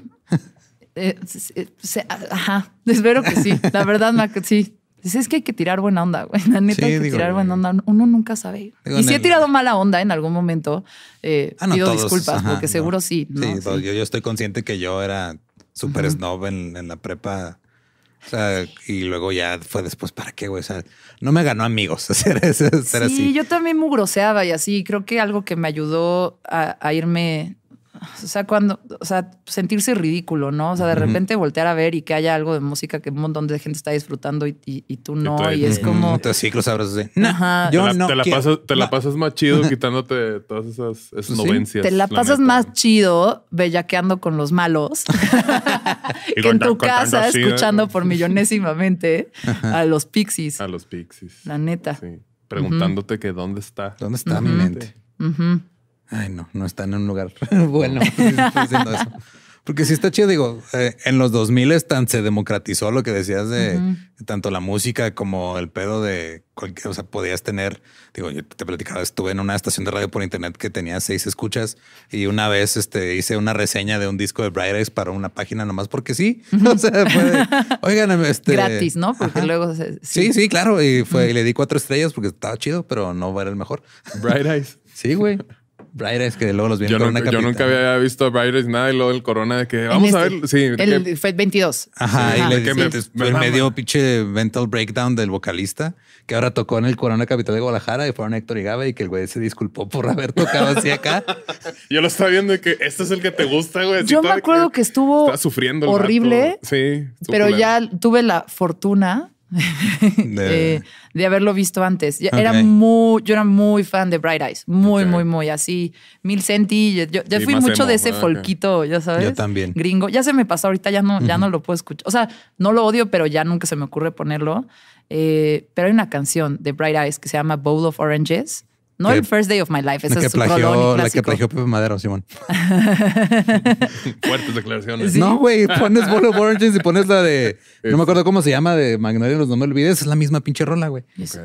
Eh, eh, se- ajá, espero que sí. La verdad, Mac, sí. Es que hay que tirar buena onda, güey. La neta Sí, hay que digo, tirar buena onda. Uno nunca sabe. Digo, y si he tirado mala onda en algún momento, eh, Ah, no, pido todos, disculpas, ajá, porque no. seguro sí. ¿no? Sí, Yo, yo estoy consciente que yo era súper snob en, en la prepa. O sea, y luego ya fue después, ¿para qué, güey? O sea, no me ganó amigos hacer, Sí, así. yo también mugroseaba y así. Creo que algo que me ayudó a, a irme, o sea, cuando, o sea, sentirse ridículo, ¿no? O sea, de repente voltear a ver y que haya algo de música que un montón de gente está disfrutando y, y- y tú no. Y, es como, Entonces sí, los abrazos de. No, Ajá. yo te la, no. te la quiero". pasas, te la No. pasas más chido quitándote todas esas, esas sí. novencias. te la pasas más chido bellaqueando con los malos que en tu casa así, ¿no? escuchando por millonésimamente a los pixies. A los pixies. La neta. Sí. Preguntándote que dónde está. ¿Dónde está mi mente? Ay, no, no está en un lugar bueno. diciendo eso. Porque sí está chido, digo, eh, en los 2000 tan se democratizó lo que decías de tanto la música como el pedo de cualquier, o sea, podías tener, digo, yo te platicaba, estuve en una estación de radio por internet que tenía seis escuchas y una vez este, hice una reseña de un disco de Bright Eyes para una página nomás porque sí. O sea, fue oigan, este... Gratis, ¿no? Porque Ajá. luego se- Sí, sí, claro. Y fue, y le di cuatro estrellas porque estaba chido, pero no era el mejor. Bright Eyes. Sí, güey. Bright Eyes, que luego los vi en Yo, Corona nunca, yo nunca había visto a Bright Eyes nada y luego el Corona de que vamos a este. ver. Sí, El- que- fue 22. Ajá, Sí, y le que me, me- me, me mama. dio pinche mental breakdown del vocalista que ahora tocó en el Corona Capital de Guadalajara y fueron Héctor y Gabe y que el güey se disculpó por haber tocado así acá. yo lo estaba viendo de que este es el que te gusta, güey. Yo me acuerdo que estuvo estaba sufriendo horrible. Sí. estuvo pero culero. ya tuve la fortuna De- eh, de haberlo visto antes. Era muy, yo era muy fan de Bright Eyes, muy, muy, muy así. Mil Centi, yo, yo- yo Sí, fui mucho emo, de ese folquito, ya sabes. Yo también. Gringo. Ya se me pasó ahorita, ya no, ya no lo puedo escuchar. O sea, no lo odio, pero ya nunca se me ocurre ponerlo. Eh, pero hay una canción de Bright Eyes que se llama Bowl of Oranges. No Que- el First Day of My Life, ese es su plagió, la que plagió Pepe Madero, Simón. Fuertes declaraciones. Sí. No, güey, pones Bowl of Oranges y pones la de. No me acuerdo cómo se llama de Magnolia, no me olvides. Es la misma pinche rola, güey. Es- Ok.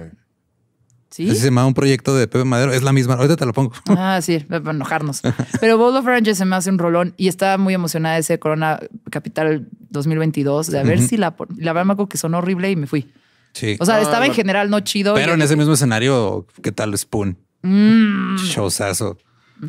¿Sí? Así se llama un proyecto de Pepe Madero. Es la misma. Ahorita te lo pongo. Ah, sí, para enojarnos. Pero Bowl of Oranges se me hace un rolón y estaba muy emocionada de ese Corona Capital 2022, de a ver si la... La verdad me acuerdo que sonó horrible y me fui. Sí. O sea, Ah, estaba en general no chido. Pero y- en ese mismo escenario, ¿qué tal Spoon? Mm, Showzazo.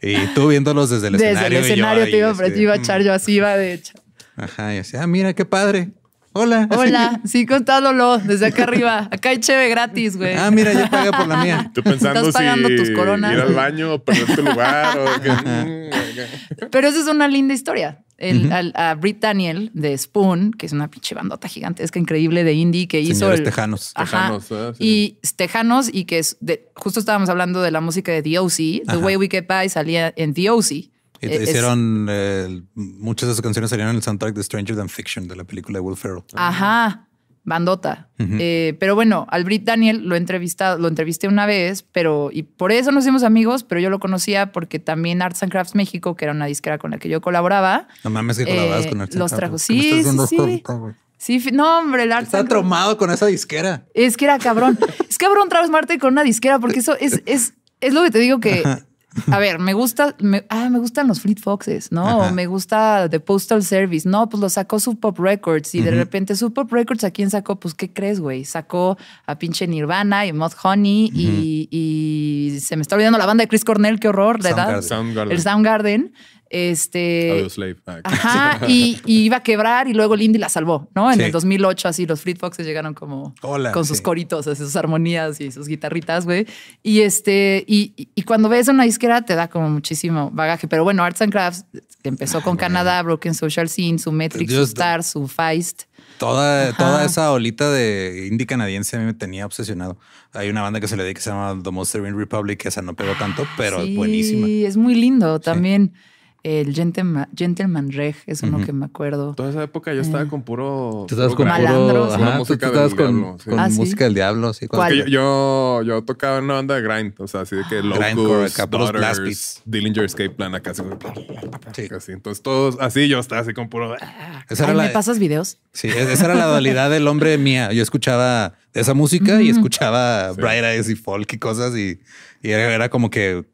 y tú viéndolos desde el desde el escenario. y yo escenario te iba, así te de, iba a echar yo así, iba de hecho. Ajá, y así, ah, mira qué padre. Hola. Hola, sí, contándolo desde acá arriba. Acá hay cheve gratis, güey. Ah, mira, yo pagué por la mía. Tú pensando Estás pagando si tus coronas. ir al baño o perder tu lugar o que, mm. Pero esa es una linda historia. El, al- a Britt Daniel de Spoon, que es una pinche bandota gigantesca increíble de indie que hizo Señores el tejanos. Ajá. Tejanos, ¿eh? Sí. Y Tejanos y que es de, justo estábamos hablando de la música de The O.C. The Ajá. Way We Get By salía en The O.C. Y te es- hicieron eh, muchas de sus canciones salieron en el soundtrack de Stranger Than Fiction de la película de Will Ferrell. Ajá, bandota. Eh, pero bueno, al Brit Daniel lo, he entrevistado, lo entrevisté una vez, pero y por eso nos hicimos amigos, pero yo lo conocía porque también Arts and Crafts México, que era una disquera con la que yo colaboraba, No mames que colaborabas eh, con Arts and los Crafts. trajo. ¿Qué me Sí, sí, sí. Sí, no, hombre, el Arts Está and traumado con esa disquera. Es que era cabrón. es cabrón Travis Martin con una disquera porque eso es, es, Es lo que te digo que, a ver, me gusta, me, ah, me gustan los Fleet Foxes, ¿no? O me gusta The Postal Service. No, pues lo sacó Sub Pop Records y de repente Sub Pop Records, ¿a quién sacó? Pues, ¿qué crees, güey? Sacó a pinche Nirvana y Mod Honey y, y se me está olvidando la banda de Chris Cornell, qué horror, de edad. Soundgarden. El Soundgarden. Este. Audioslave. Ah, Ajá, y, y iba a quebrar y luego Lindy la salvó, ¿no? En Sí. el 2008, así los Fleet Foxes llegaron como Hola, con sus sí. coritos, así, sus armonías y sus guitarritas, güey. Y este, y, y- cuando ves una disquera te da como muchísimo bagaje. Pero bueno, Arts and Crafts empezó con Canadá, Broken Social Scene, su Metric, su Star, su Feist. Toda, Ajá. toda esa olita de indie canadiense a mí me tenía obsesionado. Hay una banda que se le dedica que se llama The Most Serene Republic, que esa no pegó tanto, pero es Sí, buenísima. es muy lindo. También el Gentleman, Gentleman Reg es uno que me acuerdo. Toda esa época yo estaba con puro. Tú estabas con. Malandro, puro, ajá, Música tú del con, diablo, sí. con Ah, ¿sí? música del diablo, sí. con- ¿Cuál? Que yo, yo, yo tocaba en una banda de grind, o sea, así de que blast Daughters. Dillinger Escape Plan, acá así, Sí. así. Entonces todos, así yo estaba así con puro. Esa Ay, era ¿Me pasas videos? sí, esa era la dualidad del hombre mía. Yo escuchaba esa música y escuchaba Sí. Bright Eyes y folk y cosas y, y era, era como que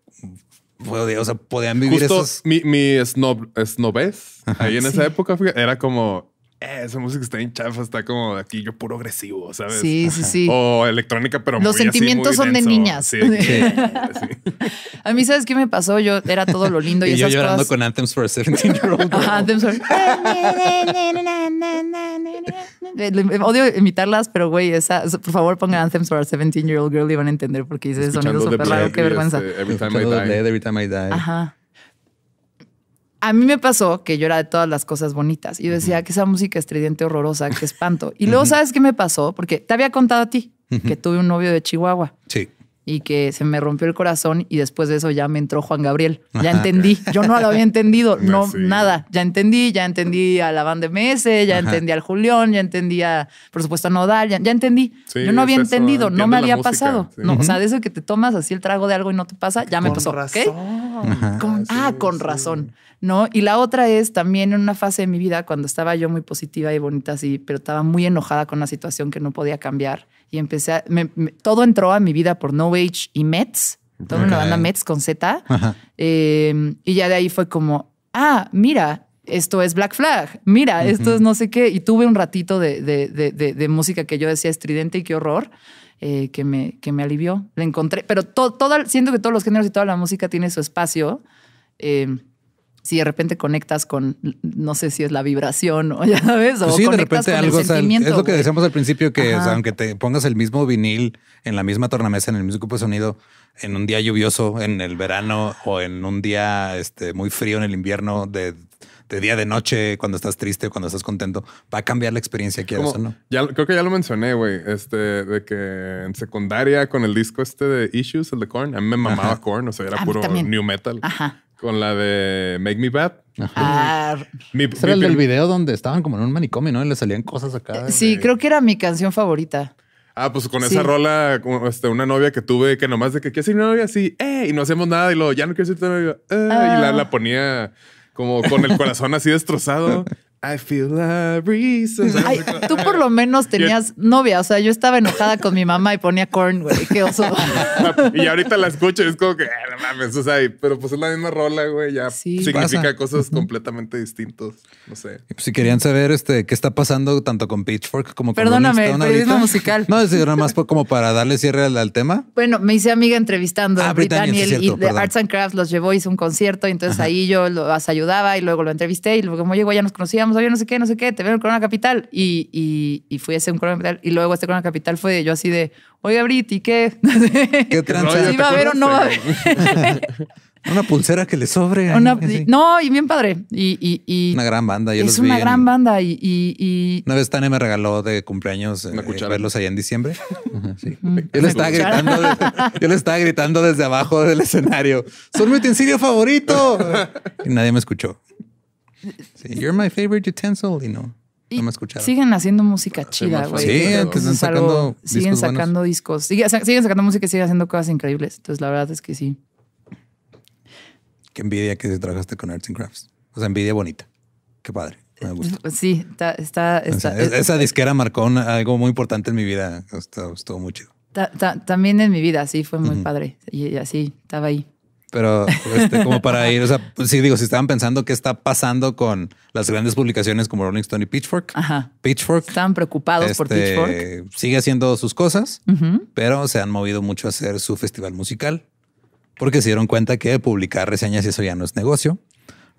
o sea, podían vivir Justo esos. mi, mi snob, snobez ahí en Sí. esa época fíjate, era como, eh, esa música está en chafa, está como aquí yo puro agresivo, ¿sabes? Sí, sí, sí. O electrónica, pero Los muy así, sentimientos muy son de denso. niñas. Sí, sí. A mí, ¿sabes qué me pasó? Yo era todo lo lindo y, Y yo esas llorando cosas. con Anthems for a 17 year old. Ajá, them sorry. Odio imitarlas, pero güey, esa, por favor pongan Anthems for a 17 year old girl y van a entender porque dice ese sonido súper raro, qué vergüenza. este, Every Time I Die. Every time I die. Ajá. A mí me pasó que yo era de todas las cosas bonitas y yo decía que esa música estridente horrorosa, qué espanto. Y luego, ¿sabes qué me pasó? Porque te había contado a ti que tuve un novio de Chihuahua Sí. y que se me rompió el corazón y después de eso ya me entró Juan Gabriel. Ya entendí. Yo no lo había entendido, no Sí. nada. Ya entendí, ya entendí a la banda MS, ya entendí al Julián, ya entendí a, por supuesto, a Nodal, ya, ya entendí. Sí, Yo no había es eso, entendido, no me había música, pasado. sí. No, O sea, de eso que te tomas así el trago de algo y no te pasa, ya me pasó. ¿ok? razón. Con- ah, con razón. ¿No? Y la otra es también en una fase de mi vida cuando estaba yo muy positiva y bonita así, pero estaba muy enojada con una situación que no podía cambiar. Y empecé a, me- me- todo entró a mi vida por No Age y Mets, toda una Ok. banda Mets con Z. Eh, y ya de ahí fue como, ah, mira, esto es Black Flag, mira, esto es no sé qué. Y tuve un ratito de, de- de- de- música que yo decía estridente y qué horror. eh, que, me, que me alivió. Le encontré, pero to- toda, siento que todos los géneros y toda la música tiene su espacio. Eh, si de repente conectas con, no sé si es la vibración o ya sabes, o Pues sí, de repente con algo, el o sea, sentimiento. es lo que decíamos al principio, que o sea, aunque te pongas el mismo vinil en la misma tornamesa, en el mismo grupo de sonido, en un día lluvioso, en el verano o en un día este, muy frío en el invierno, de, de día de noche, cuando estás triste o cuando estás contento, va a cambiar la experiencia, quieras Como- o no. ya, creo que ya lo mencioné, güey. Este, de que en secundaria con el disco este de Issues, el de Korn, a mí me mamaba Korn, o sea, era puro new metal. Ajá. Con la de Make Me Bad. Ah, Mi, Ese era el mi del video donde estaban como en un manicomio, ¿no? Y le salían cosas acá. sí, de- creo que era mi canción favorita. Ah, pues con Sí. esa rola, como, este, una novia que tuve que nomás de que quiero ser novia así, eh, y no hacemos nada, y luego ya no quiero ser tu novia, eh, y la, Ah. la ponía como con el corazón así destrozado. I feel a reason. ¿sabes? Ay, tú por lo menos tenías novia. O sea, yo estaba enojada con mi mamá y ponía corn, güey. Qué oso. y ahorita la escucho y es como que, "Ah, no mames, o sea, pero pues es la misma rola, güey, ya Sí. significa Pasa. cosas completamente distintas. No sé. Y, pues, si querían saber este qué está pasando tanto con Pitchfork como con Perdóname, Rolling Stone periodismo ahorita. musical. No, es nada más como para darle cierre al, al tema. Bueno, me hice amiga entrevistando Ah, a Brit Britannia, sí, Daniel cierto, y de perdón. Arts and Crafts los llevó, hizo un concierto y entonces ahí yo los ayudaba y luego lo entrevisté y luego como llegó ya nos conocíamos, oye, no sé qué, no sé qué, te veo en Corona Capital y, y, y fui a ese un Corona Capital y luego este Corona Capital fue de yo así de, oiga Brit, ¿y qué? ¿Qué tranza? ¿Sí ¿te va a haber o no va a haber? Una pulsera que le sobre. ahí, Una- así. no, y bien padre. Y, y- y Una gran banda. Yo es los una vi gran en- banda y, y- y- Una vez Tania me regaló de cumpleaños eh, verlos allá en diciembre. Ajá, sí. Mm. Yo le estaba gritando, de- yo le estaba gritando desde abajo del escenario. Son mi utensilio favorito. Y nadie me escuchó. Sí, You're my favorite utensil. Y no, y no me escucharon. siguen haciendo música chida, güey. Sí, que están algo- sacando siguen discos buenos. sacando discos. Sigue- siguen sacando música y siguen haciendo cosas increíbles. Entonces, la verdad es que sí. Qué envidia que trabajaste con Arts and Crafts. O sea, envidia bonita. Qué padre. Me gusta. Sí, está, está, O sea, está- es- esa disquera marcó una- algo muy importante en mi vida. Estuvo, estuvo muy chido. Ta- ta- también en mi vida, sí, fue muy padre. Y, y así, estaba ahí. Pero este, como para ir, o sea, pues sí digo, si estaban pensando qué está pasando con las grandes publicaciones como Rolling Stone y Pitchfork, Ajá. Pitchfork Estaban preocupados por este, Pitchfork. sigue haciendo sus cosas, pero se han movido mucho a hacer su festival musical porque se dieron cuenta que publicar reseñas y eso ya no es negocio.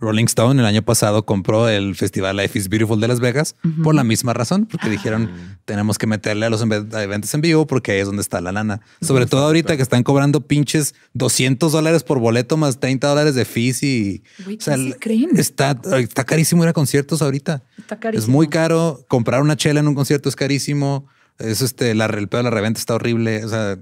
Rolling Stone el año pasado compró el festival Life is Beautiful de Las Vegas por la misma razón, porque dijeron tenemos que meterle a los eventos en vivo porque ahí es donde está la lana. Sobre todo ahorita que están cobrando pinches 200 dólares por boleto más 30 dólares de fees y Güey, ¿qué se creen? está, está carísimo ir a conciertos ahorita. Está Es carísimo. muy caro. Comprar una chela en un concierto es carísimo. Es este, la, el pedo de la reventa está horrible. O sea,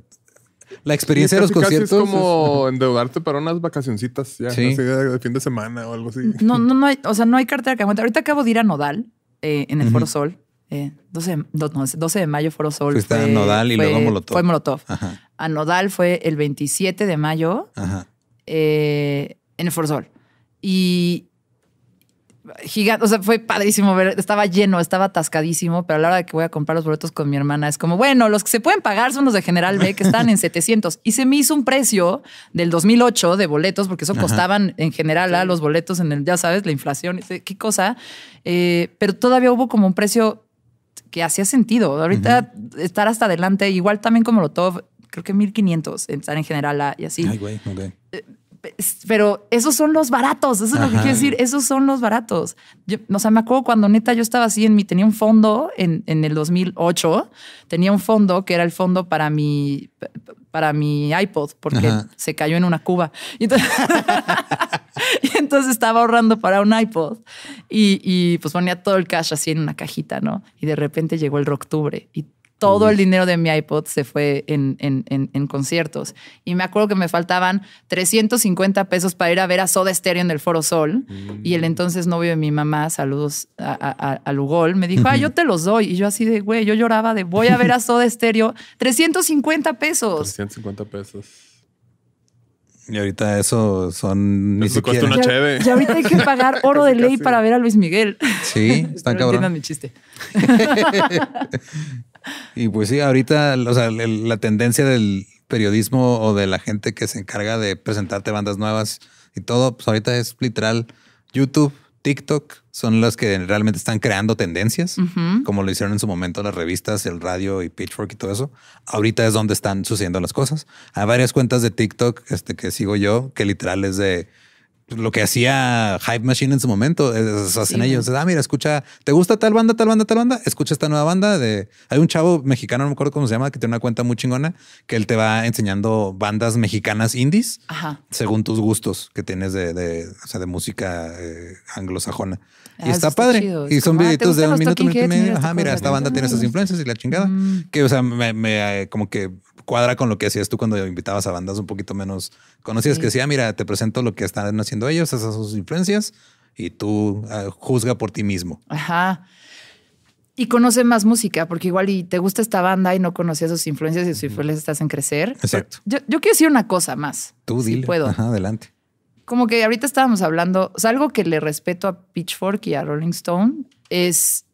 la experiencia de los Casi- casi conciertos. Es como endeudarte para unas vacacioncitas ya, Sí. así de, fin de semana o algo así. No, no, no hay, o sea, no hay cartera que aguante. Ahorita acabo de ir a Nodal eh, en el. Foro Sol. Eh, 12, de- do- no, 12 de mayo, Foro Sol. Fuiste a Nodal y fue- luego Molotov. Fue Molotov. Ajá, A Nodal fue el 27 de mayo ajá. eh, en el Foro Sol. Y gigante, o sea, fue padrísimo ver, estaba lleno, estaba atascadísimo, pero a la hora de que voy a comprar los boletos con mi hermana es como, bueno, los que se pueden pagar son los de General B que están en 700 y se me hizo un precio del 2008 de boletos porque eso Ajá. costaban en general a los boletos en el, ya sabes, la inflación, qué cosa, Eh, pero todavía hubo como un precio que hacía sentido. Ahorita estar hasta adelante, igual también como Molotov, creo que 1500 estar en general A y así. Ay, güey. ok. Pero esos son los baratos, eso es lo que quiero decir, esos son los baratos. Yo, o sea, me acuerdo cuando neta yo estaba así en mi, tenía un fondo en, en el 2008, tenía un fondo que era el fondo para mi, para mi iPod, porque Ajá. se cayó en una cuba. Y entonces, y entonces estaba ahorrando para un iPod y, y, pues ponía todo el cash así en una cajita, ¿no? Y de repente llegó el Rocktubre y todo el dinero de mi iPod se fue en, en- en- en conciertos. Y me acuerdo que me faltaban 350 pesos para ir a ver a Soda Stereo en el Foro Sol. Y el entonces novio de mi mamá, saludos a, a, a- a Lugol, me dijo, ah, yo te los doy. Y yo así de, güey, yo lloraba de, voy a ver a Soda Stereo, 350 pesos. 350 pesos. Y ahorita eso son ni Eso cuesta siquiera. una Ya- ahorita hay que pagar oro de ley para ver a Luis Miguel. Sí, está entiendan cabrón. mi chiste. Y pues sí, ahorita, o sea, la tendencia del periodismo o de la gente que se encarga de presentarte bandas nuevas y todo, pues ahorita es literal YouTube, TikTok, son las que realmente están creando tendencias, como lo hicieron en su momento las revistas, el radio y Pitchfork y todo eso. Ahorita es donde están sucediendo las cosas. Hay varias cuentas de TikTok este, que sigo yo, que literal es de lo que hacía Hype Machine en su momento. es- hacen Sí. ellos. Ah, mira, escucha, ¿te gusta tal banda, tal banda, tal banda? Escucha esta nueva banda de. Hay un chavo mexicano, no me acuerdo cómo se llama, que tiene una cuenta muy chingona, que él te va enseñando bandas mexicanas indies Ajá. según tus gustos que tienes de, de, o sea, de música eh, anglosajona. Ah, y está está padre. chido. Y son ah, ¿te videitos de un minuto, minuto y medio. Ajá, mira, esta banda tiene esas influencias y la chingada. Mm. Que, o sea, me, me, eh, como que cuadra con lo que hacías tú cuando invitabas a bandas un poquito menos conocidas, Sí. que decía, mira, te presento lo que están haciendo ellos, esas son sus influencias, y tú eh, juzga por ti mismo. Ajá. Y conoce más música, porque igual y te gusta esta banda y no conocías sus influencias y sus influencias estás en crecer. Exacto. Yo, yo quiero decir una cosa más. Tú si dile. puedo. Ajá, adelante. Como que ahorita estábamos hablando, o sea, algo que le respeto a Pitchfork y a Rolling Stone es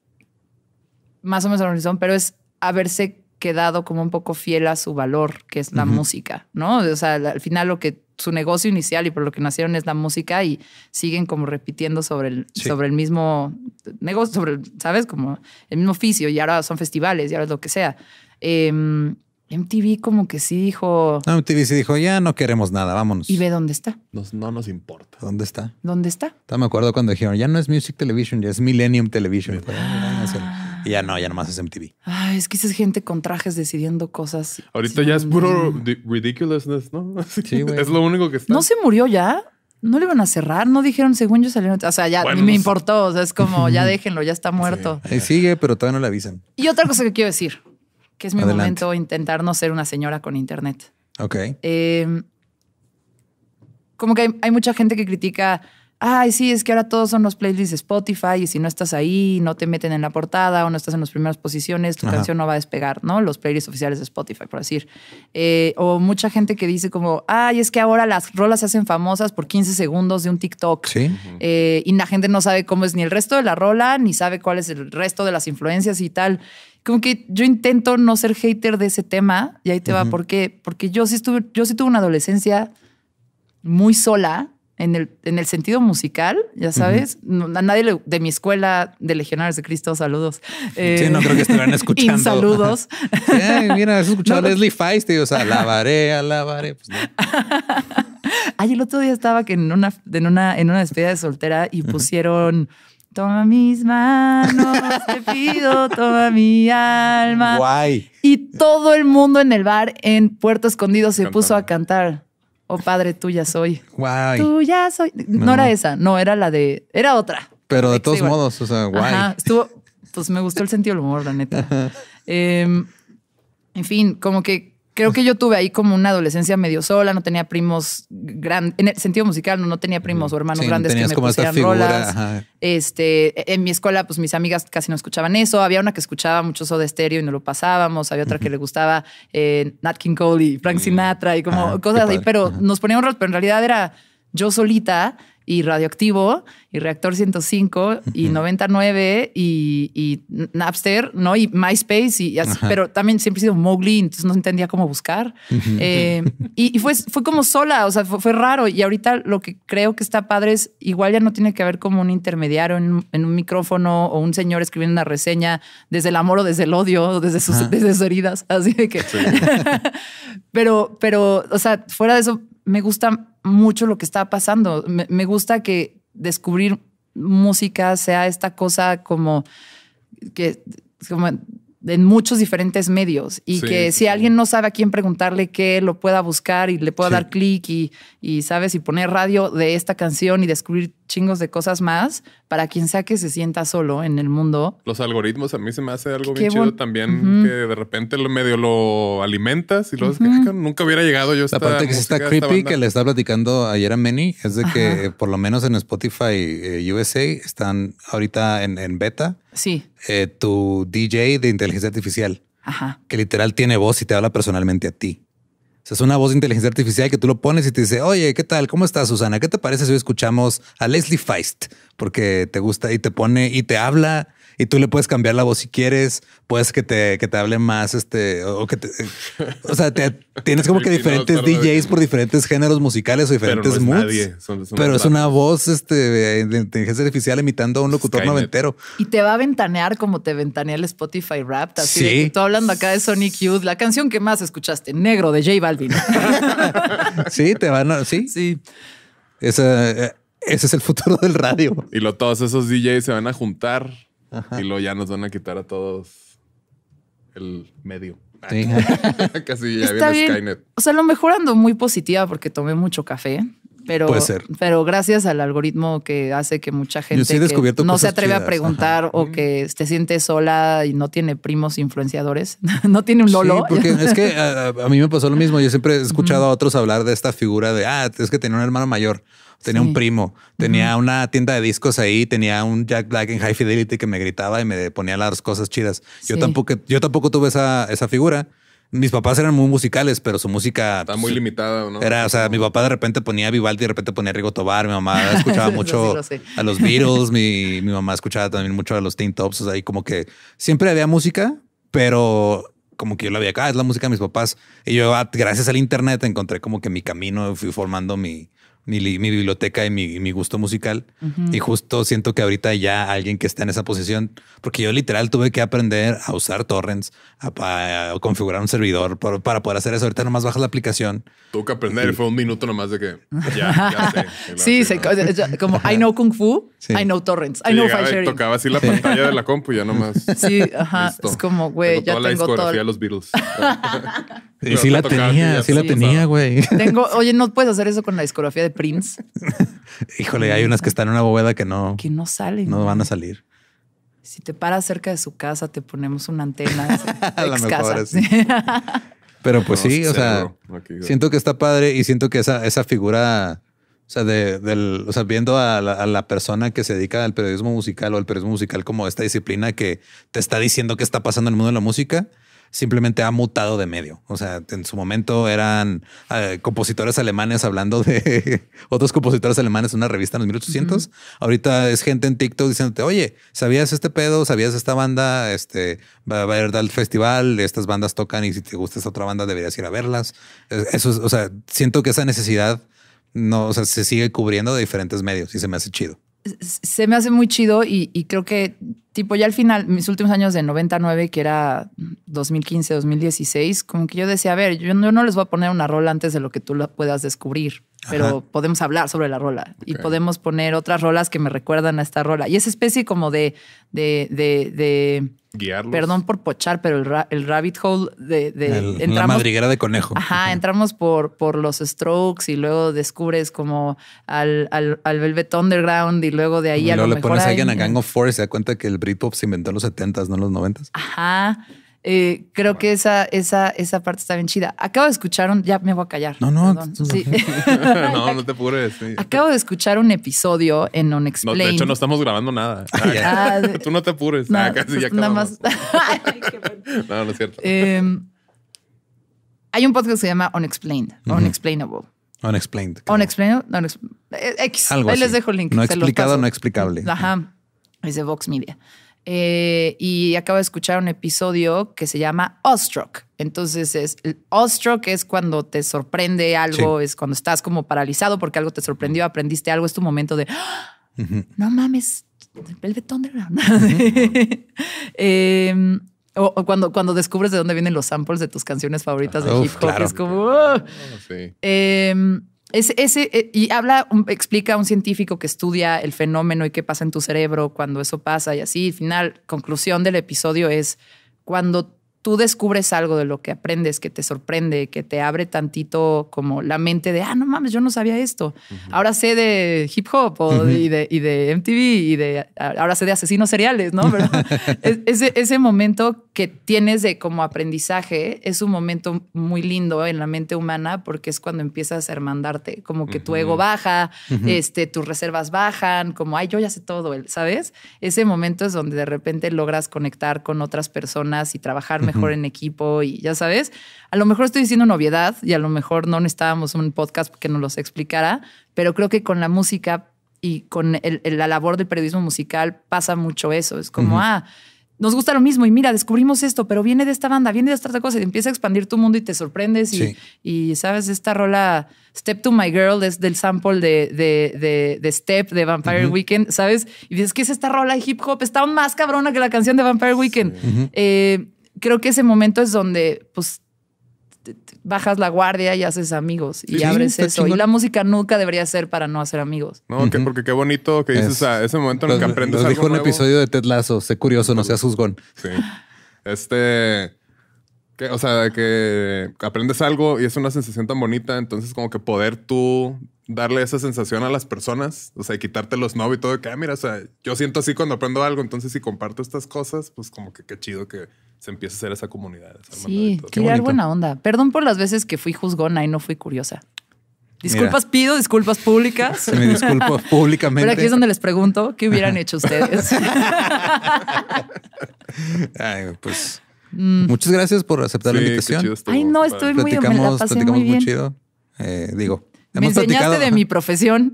más o menos a Rolling Stone, pero es haberse quedado como un poco fiel a su valor, que es la música, ¿no? O sea, al final lo que su negocio inicial y por lo que nacieron es la música y siguen como repitiendo sobre el, Sí. sobre el mismo negocio, sobre, el, ¿sabes? Como el mismo oficio y ahora son festivales y ahora es lo que sea. Em, MTV como que sí dijo, No, MTV sí dijo, ya no queremos nada, vámonos. y ve dónde está, Nos- no nos importa. ¿Dónde está? dónde está. Me acuerdo cuando dijeron, ya no es Music Television, ya es Millennium Television. "Ah, váyanse". Y ya no, ya nomás es MTV. Ay, es que esa es gente con trajes decidiendo cosas. Ahorita Sí, ya es puro ridiculousness, ¿no? Sí, güey. es lo único que está. ¿No se murió ya? ¿No le iban a cerrar? No dijeron, según yo salieron. O sea, ya Bueno, ni me sé. importó. O sea, es como, ya déjenlo, ya está muerto. Ahí sigue, pero todavía no le avisan. Y otra cosa que quiero decir, que es mi Adelante. momento intentar no ser una señora con internet. Ok. Eh, como que hay, hay mucha gente que critica, ay, sí, es que ahora todos son los playlists de Spotify y si no estás ahí, no te meten en la portada o no estás en las primeras posiciones, tu Ajá. canción no va a despegar, ¿no? Los playlists oficiales de Spotify, por decir. Eh, o mucha gente que dice como, ay, es que ahora las rolas se hacen famosas por 15 segundos de un TikTok. Sí. Eh, y la gente no sabe cómo es ni el resto de la rola, ni sabe cuál es el resto de las influencias y tal. como que yo intento no ser hater de ese tema y ahí te va. ¿Por qué? Porque yo sí estuve, yo sí tuve una adolescencia muy sola en el, en el sentido musical, ya sabes. A nadie de mi escuela de Legionarios de Cristo, saludos. Sí, no creo que estuvieran escuchando. saludos. Sí, mira, has escuchado No. a Leslie Feist y o sea, alabaré, alabaré. Pues no. Ay, el otro día estaba que en una, en una, en una despedida de soltera y pusieron Toma mis manos, te pido, toma mi alma. Guay. Y todo el mundo en el bar en Puerto Escondido se Cantando. puso a cantar. Oh padre, tuya soy. Guay. Tuya soy. No, No. era esa, no, era la de. Era otra. Pero de todos igual. modos, o sea, guay. Ajá, estuvo. Pues me gustó el sentido del humor, la neta. Em, en fin, como que creo que yo tuve ahí como una adolescencia medio sola, no tenía primos grandes, en el sentido musical, no, no tenía primos o hermanos Sí, grandes que me como esta pusieran figura, rolas. ajá. Este, en mi escuela, pues mis amigas casi no escuchaban eso. Había una que escuchaba mucho Soda Stereo y no lo pasábamos. Había otra que le gustaba eh, Nat King Cole y Frank Sinatra y como Ah, cosas así. Pero Ajá. nos poníamos roles, pero en realidad era yo solita y Radioactivo y Reactor 105 y 99 y, y Napster, ¿no? Y MySpace y así. Ajá. Pero también siempre he sido Mowgli, entonces no entendía cómo buscar. Eh, y, y fue, fue como sola, o sea, fue, fue raro. Y ahorita lo que creo que está padre es igual ya no tiene que haber como un intermediario en, un- en un micrófono o un señor escribiendo una reseña desde el amor o desde el odio o desde sus, Ajá. desde sus heridas. Así de que. pero, pero, o sea, fuera de eso, me gusta mucho lo que está pasando. Me, me gusta que descubrir música sea esta cosa como que como en muchos diferentes medios y Sí, que si sí. alguien no sabe a quién preguntarle qué, lo pueda buscar y le pueda Sí. dar clic y, y, sabes, y poner radio de esta canción y descubrir chingos de cosas más para quien sea que se sienta solo en el mundo. Los algoritmos a mí se me hace algo Qué bien chido también que de repente lo medio lo alimentas y luego es que, "Ah, nunca hubiera llegado yo La parte que sí está creepy banda". que le estaba platicando ayer a Manny es de que Ajá. por lo menos en Spotify eh, USA están ahorita en, en beta Sí, eh, tu DJ de inteligencia artificial ajá. que literal tiene voz y te habla personalmente a ti. Es una voz de inteligencia artificial que tú lo pones y te dice, oye, ¿qué tal? ¿Cómo estás, Susana? ¿Qué te parece si hoy escuchamos a Leslie Feist? Porque te gusta y te pone y te habla y tú le puedes cambiar la voz si quieres. Puedes que te, que te hable más, este, o que te, o sea, te- tienes como que diferentes DJs por diferentes géneros musicales o Pero no diferentes es moods. nadie, son- son pero es una voz este, de inteligencia artificial imitando a un locutor Skynet. noventero. Y te va a ventanear como te ventanea el Spotify Rap. Así de Sí. que tú hablando acá de Sonic Youth, la canción que más escuchaste, Negro de J Balvin. Sí, te van a, sí, sí. Esa, eh, ese es el futuro del radio. Y lo, todos esos DJs se van a juntar y luego ya nos van a quitar a todos el medio. Sí. Casi ya Está viene bien. Skynet. O sea, a lo mejor ando muy positiva porque tomé mucho café. Pero, Puede ser. pero gracias al algoritmo que hace que mucha gente sí que no se atreve a preguntar o que se siente sola y no tiene primos influenciadores, no tiene un Lolo. Sí, porque es que a, a mí me pasó lo mismo. Yo siempre he escuchado a otros hablar de esta figura de, ah, es que tenía un hermano mayor, tenía Sí. un primo, tenía una tienda de discos ahí, tenía un Jack Black en High Fidelity que me gritaba y me ponía las cosas chidas. Yo tampoco, yo tampoco tuve esa, esa figura. Mis papás eran muy musicales, pero su música Está pues, muy limitada, ¿no? Era, o sea, mi papá de repente ponía Vivaldi, de repente ponía Rigo Tobar, mi mamá escuchaba sí mucho lo a los Beatles, mi, mi mamá escuchaba también mucho a los Teen Tops, o sea, y como que siempre había música, pero como que yo la veía acá, es la música de mis papás. Y yo, ah, gracias al internet, encontré como que mi camino, fui formando mi, mi, mi biblioteca y mi, mi gusto musical. Y justo siento que ahorita ya alguien que está en esa posición, porque yo literal tuve que aprender a usar torrents, a, pa- a configurar un servidor para, para poder hacer eso. Ahorita nomás bajas la aplicación. Tuve que aprender y fue un minuto nomás de que ya, ya sé. Luego Sí, ya- como I know Kung Fu, Sí. I know Torrents, I Sí, know file sharing. tocaba así la pantalla de la compu y ya nomás. Sí, ajá. Listo. Es como, güey, ya toda la tengo todo. discografía de el- los Beatles. Y sí la tenía, sí la tenía, güey. Tengo, oye, no puedes hacer eso con la discografía de Prince, Híjole, hay unas que están en una bóveda que no, que no salen. no van a salir. Si te paras cerca de su casa, te ponemos una antena. A lo ex mejor casa. así. Pero pues No, sí, o sea, aquí, siento que está padre y siento que esa, esa figura, o sea, de, del, o sea, viendo a la, a la persona que se dedica al periodismo musical o al periodismo musical como esta disciplina que te está diciendo qué está pasando en el mundo de la música, simplemente ha mutado de medio. O sea, en su momento eran eh, compositores alemanes hablando de otros compositores alemanes en una revista en los 1800. Ahorita es gente en TikTok diciéndote, oye, ¿sabías este pedo? ¿Sabías esta banda? Este va a haber tal festival, estas bandas tocan y si te gusta esta otra banda deberías ir a verlas. Eso es, o sea, siento que esa necesidad no, o sea, se sigue cubriendo de diferentes medios y se me hace chido se me hace muy chido y, creo que, tipo, ya al final, mis últimos años de 99, que era 2015, 2016, como que yo decía, a ver, yo no, les voy a poner una rola antes de lo que tú la puedas descubrir, pero podemos hablar sobre la rola y podemos poner otras rolas que me recuerdan a esta rola. Y esa especie como de, de, de Perdón por pochar, pero el, rabbit hole de, entramos, la madriguera de conejo. Ajá, entramos por, por los strokes y luego descubres como al, al, Velvet Underground y luego de ahí y a lo le pones a alguien a Gang of Four y se da cuenta que el Britpop se inventó en los 70s, no en los 90s. Ajá. Eh, creo que esa, esa, esa parte está bien chida. Acabo de escuchar un. Ya me voy a callar. No, no. no, no te apures. Acabo de escuchar un episodio en Unexplained. No, de hecho, no estamos grabando nada. Ah, Tú no te apures. ah, casi ya nada más. no, no es cierto. Em, hay un podcast que se llama Unexplained, Unexplainable. Unexplained. Unexplained. Eh, X. Algo Ahí les dejo el link. No explicado, no explicable. Ajá. Es de Vox Media. Eh, y acabo de escuchar un episodio que se llama Awestruck. Entonces, es, Awestruck es cuando te sorprende algo, es cuando estás como paralizado porque algo te sorprendió, aprendiste algo, es tu momento de no mames, Velvet Underground. Em, o, cuando, cuando descubres de dónde vienen los samples de tus canciones favoritas de hip hop, es como. Oh, sí. Ese, eh, y habla, explica a un científico que estudia el fenómeno y qué pasa en tu cerebro cuando eso pasa y así. Al final, conclusión del episodio es cuando tú descubres algo de lo que aprendes que te sorprende, que te abre tantito como la mente de, ah, no mames, yo no sabía esto. Ahora sé de hip hop y, de, y, de, MTV y de, ahora sé de asesinos seriales, ¿no? Pero ese, ese momento que tienes de como aprendizaje es un momento muy lindo en la mente humana porque es cuando empiezas a hermandarte, como que tu ego baja, este, tus reservas bajan, como, ay, yo ya sé todo, ¿sabes? Ese momento es donde de repente logras conectar con otras personas y trabajar mejor en equipo y ya sabes, a lo mejor estoy diciendo novedad y a lo mejor no necesitábamos un podcast que nos los explicara, pero creo que con la música y con la labor del periodismo musical pasa mucho eso. Es como, ah, nos gusta lo mismo y mira, descubrimos esto, pero viene de esta banda, viene de esta otra cosa y empieza a expandir tu mundo y te sorprendes y, y sabes, esta rola Step to My Girl es del sample de, de, de, Step de Vampire Weekend, ¿sabes? Y dices, ¿qué es esta rola de hip hop? Está más cabrona que la canción de Vampire Weekend. eh, creo que ese momento es donde, pues, bajas la guardia y haces amigos y abres eso. Y la música nunca debería ser para no hacer amigos. No, porque qué bonito que dices a ese momento en el que aprendes algo dijo un episodio de Ted Lasso, sé curioso, no seas juzgón. Sí. Este... Que, o sea, que aprendes algo y es una sensación tan bonita, entonces como que poder tú darle esa sensación a las personas, o sea, y quitarte los no y todo, que, ah, mira, o sea, yo siento así cuando aprendo algo, entonces si comparto estas cosas, pues como que qué chido que se empiece a hacer esa comunidad. sí, crear buena onda. Perdón por las veces que fui juzgona y no fui curiosa. Disculpas pido, disculpas públicas. Me disculpo públicamente. Pero aquí es donde les pregunto, ¿qué hubieran hecho ustedes? Ay, pues mm. muchas gracias por aceptar la invitación. Ay, no, estoy muy platicamos, platicamos muy, chido. Eh, digo, me enseñaste de mi profesión.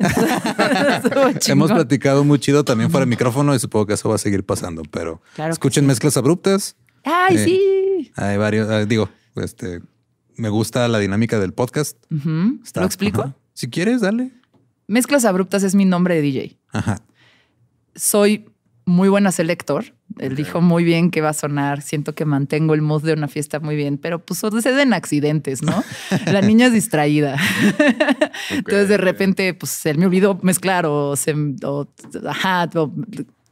hemos platicado muy chido también fuera de micrófono y supongo que eso va a seguir pasando, pero escuchen mezclas abruptas. Ay, eh, sí. Hay varios, ah, digo, este, me gusta la dinámica del podcast. ¿Lo explico? Si quieres, dale. Mezclas Abruptas es mi nombre de DJ. Ajá. Soy muy buena selector. Él dijo muy bien que va a sonar. Siento que mantengo el mood de una fiesta muy bien, pero pues suceden accidentes, ¿no? La niña es distraída. Entonces de repente, pues él me olvidó mezclar o se, o, ajá, o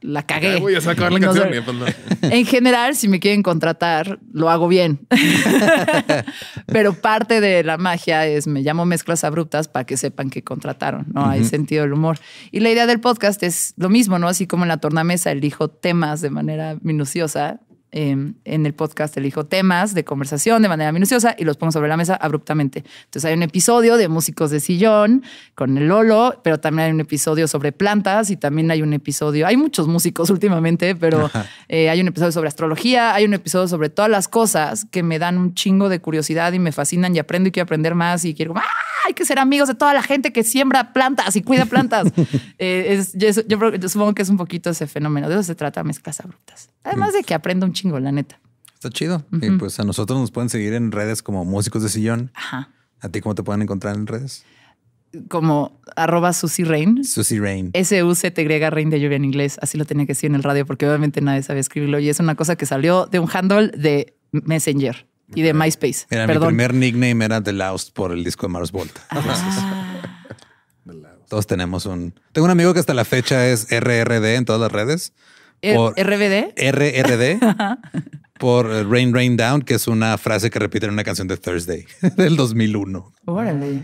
la cagué. voy a sacar la canción. En general, si me quieren contratar, lo hago bien. Pero parte de la magia es me llamo mezclas abruptas para que sepan que contrataron, ¿no? Hay sentido del humor. Y la idea del podcast es lo mismo, ¿no? Así como en la tornamesa elijo temas de manera minuciosa, eh, en el podcast elijo temas de conversación de manera minuciosa y los pongo sobre la mesa abruptamente. Entonces hay un episodio de músicos de sillón con el Lolo, pero también hay un episodio sobre plantas y también hay un episodio, hay muchos músicos últimamente, pero eh, hay un episodio sobre astrología, hay un episodio sobre todas las cosas que me dan un chingo de curiosidad y me fascinan y aprendo y quiero aprender más y quiero, ¡ah! hay que ser amigos de toda la gente que siembra plantas y cuida plantas. Eh, es- yo, yo yo supongo que es un poquito ese fenómeno. De eso se trata mezclas abruptas. Además de que aprendo un chingo, la neta. Está chido. Y pues a nosotros nos pueden seguir en redes como músicos de sillón. Ajá. ¿A ti cómo te pueden encontrar en redes? Como arroba Susie Rain. Susie Rain. S-U-C-T-Y Rain de lluvia en inglés. Así lo tenía que decir en el radio porque obviamente nadie sabía escribirlo. Y es una cosa que salió de un handle de Messenger y de MySpace. Mira, mi Perdón. primer nickname era The Loust por el disco de Mars Volta. Todos tenemos un. Tengo un amigo que hasta la fecha es RRD en todas las redes. R- Por RBD. RRD por eh, Rain Rain Down, que es una frase que repite en una canción de Thursday del 2001. Órale.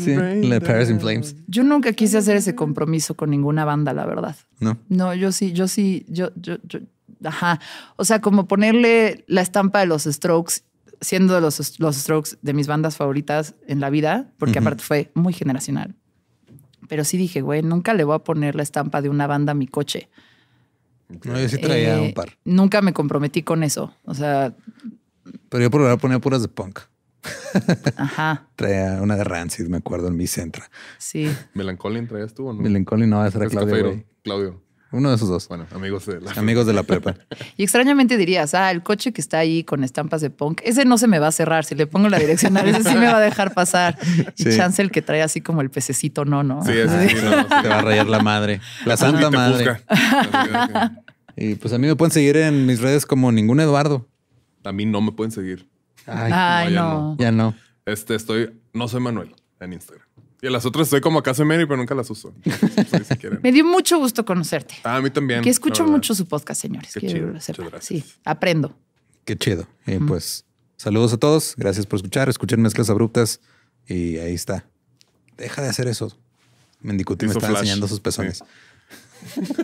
Sí, la de Paris in Flames. Yo nunca quise hacer ese compromiso con ninguna banda, la verdad. No. No, yo sí, yo sí, yo, yo, yo, ajá. O sea, como ponerle la estampa de los Strokes, siendo los, los Strokes de mis bandas favoritas en la vida, porque aparte fue muy generacional. Pero sí dije, güey, nunca le voy a poner la estampa de una banda a mi coche. No, yo sí traía Eh, un par. Nunca me comprometí con eso. O sea, Pero yo por lo general ponía puras de punk. ajá, Traía una de Rancid, me acuerdo, en mi centra. sí. ¿Melancolin traías tú o no? Melancholy no, esa era Claudio. Claudio. Uno de esos dos. Bueno, amigos de la... Amigos de la prepa. Y extrañamente dirías, ah, el coche que está ahí con estampas de punk, ese no se me va a cerrar. Si le pongo la direccional, ese sí me va a dejar pasar. Y chance el que trae así como el pececito, no, no. Sí, ese sí, no, sí. Te va a rayar la madre. La santa madre. Y pues a mí me pueden seguir en mis redes como ningún Eduardo. A mí no me pueden seguir. Ay, Ay, no, ya no. ya no. Este, estoy... No soy Manuel en Instagram. Y las otras estoy como Casemiro, pero nunca las uso. Sí, si. Me dio mucho gusto conocerte. Ah, a mí también. Que escucho mucho su podcast, señores. Qué Quiero chido. Sí, aprendo. Qué chido. Y pues saludos a todos. Gracias por escuchar. Escuchen mezclas abruptas. Y ahí está. Deja de hacer eso. Mendicuti me está flash. enseñando sus pezones.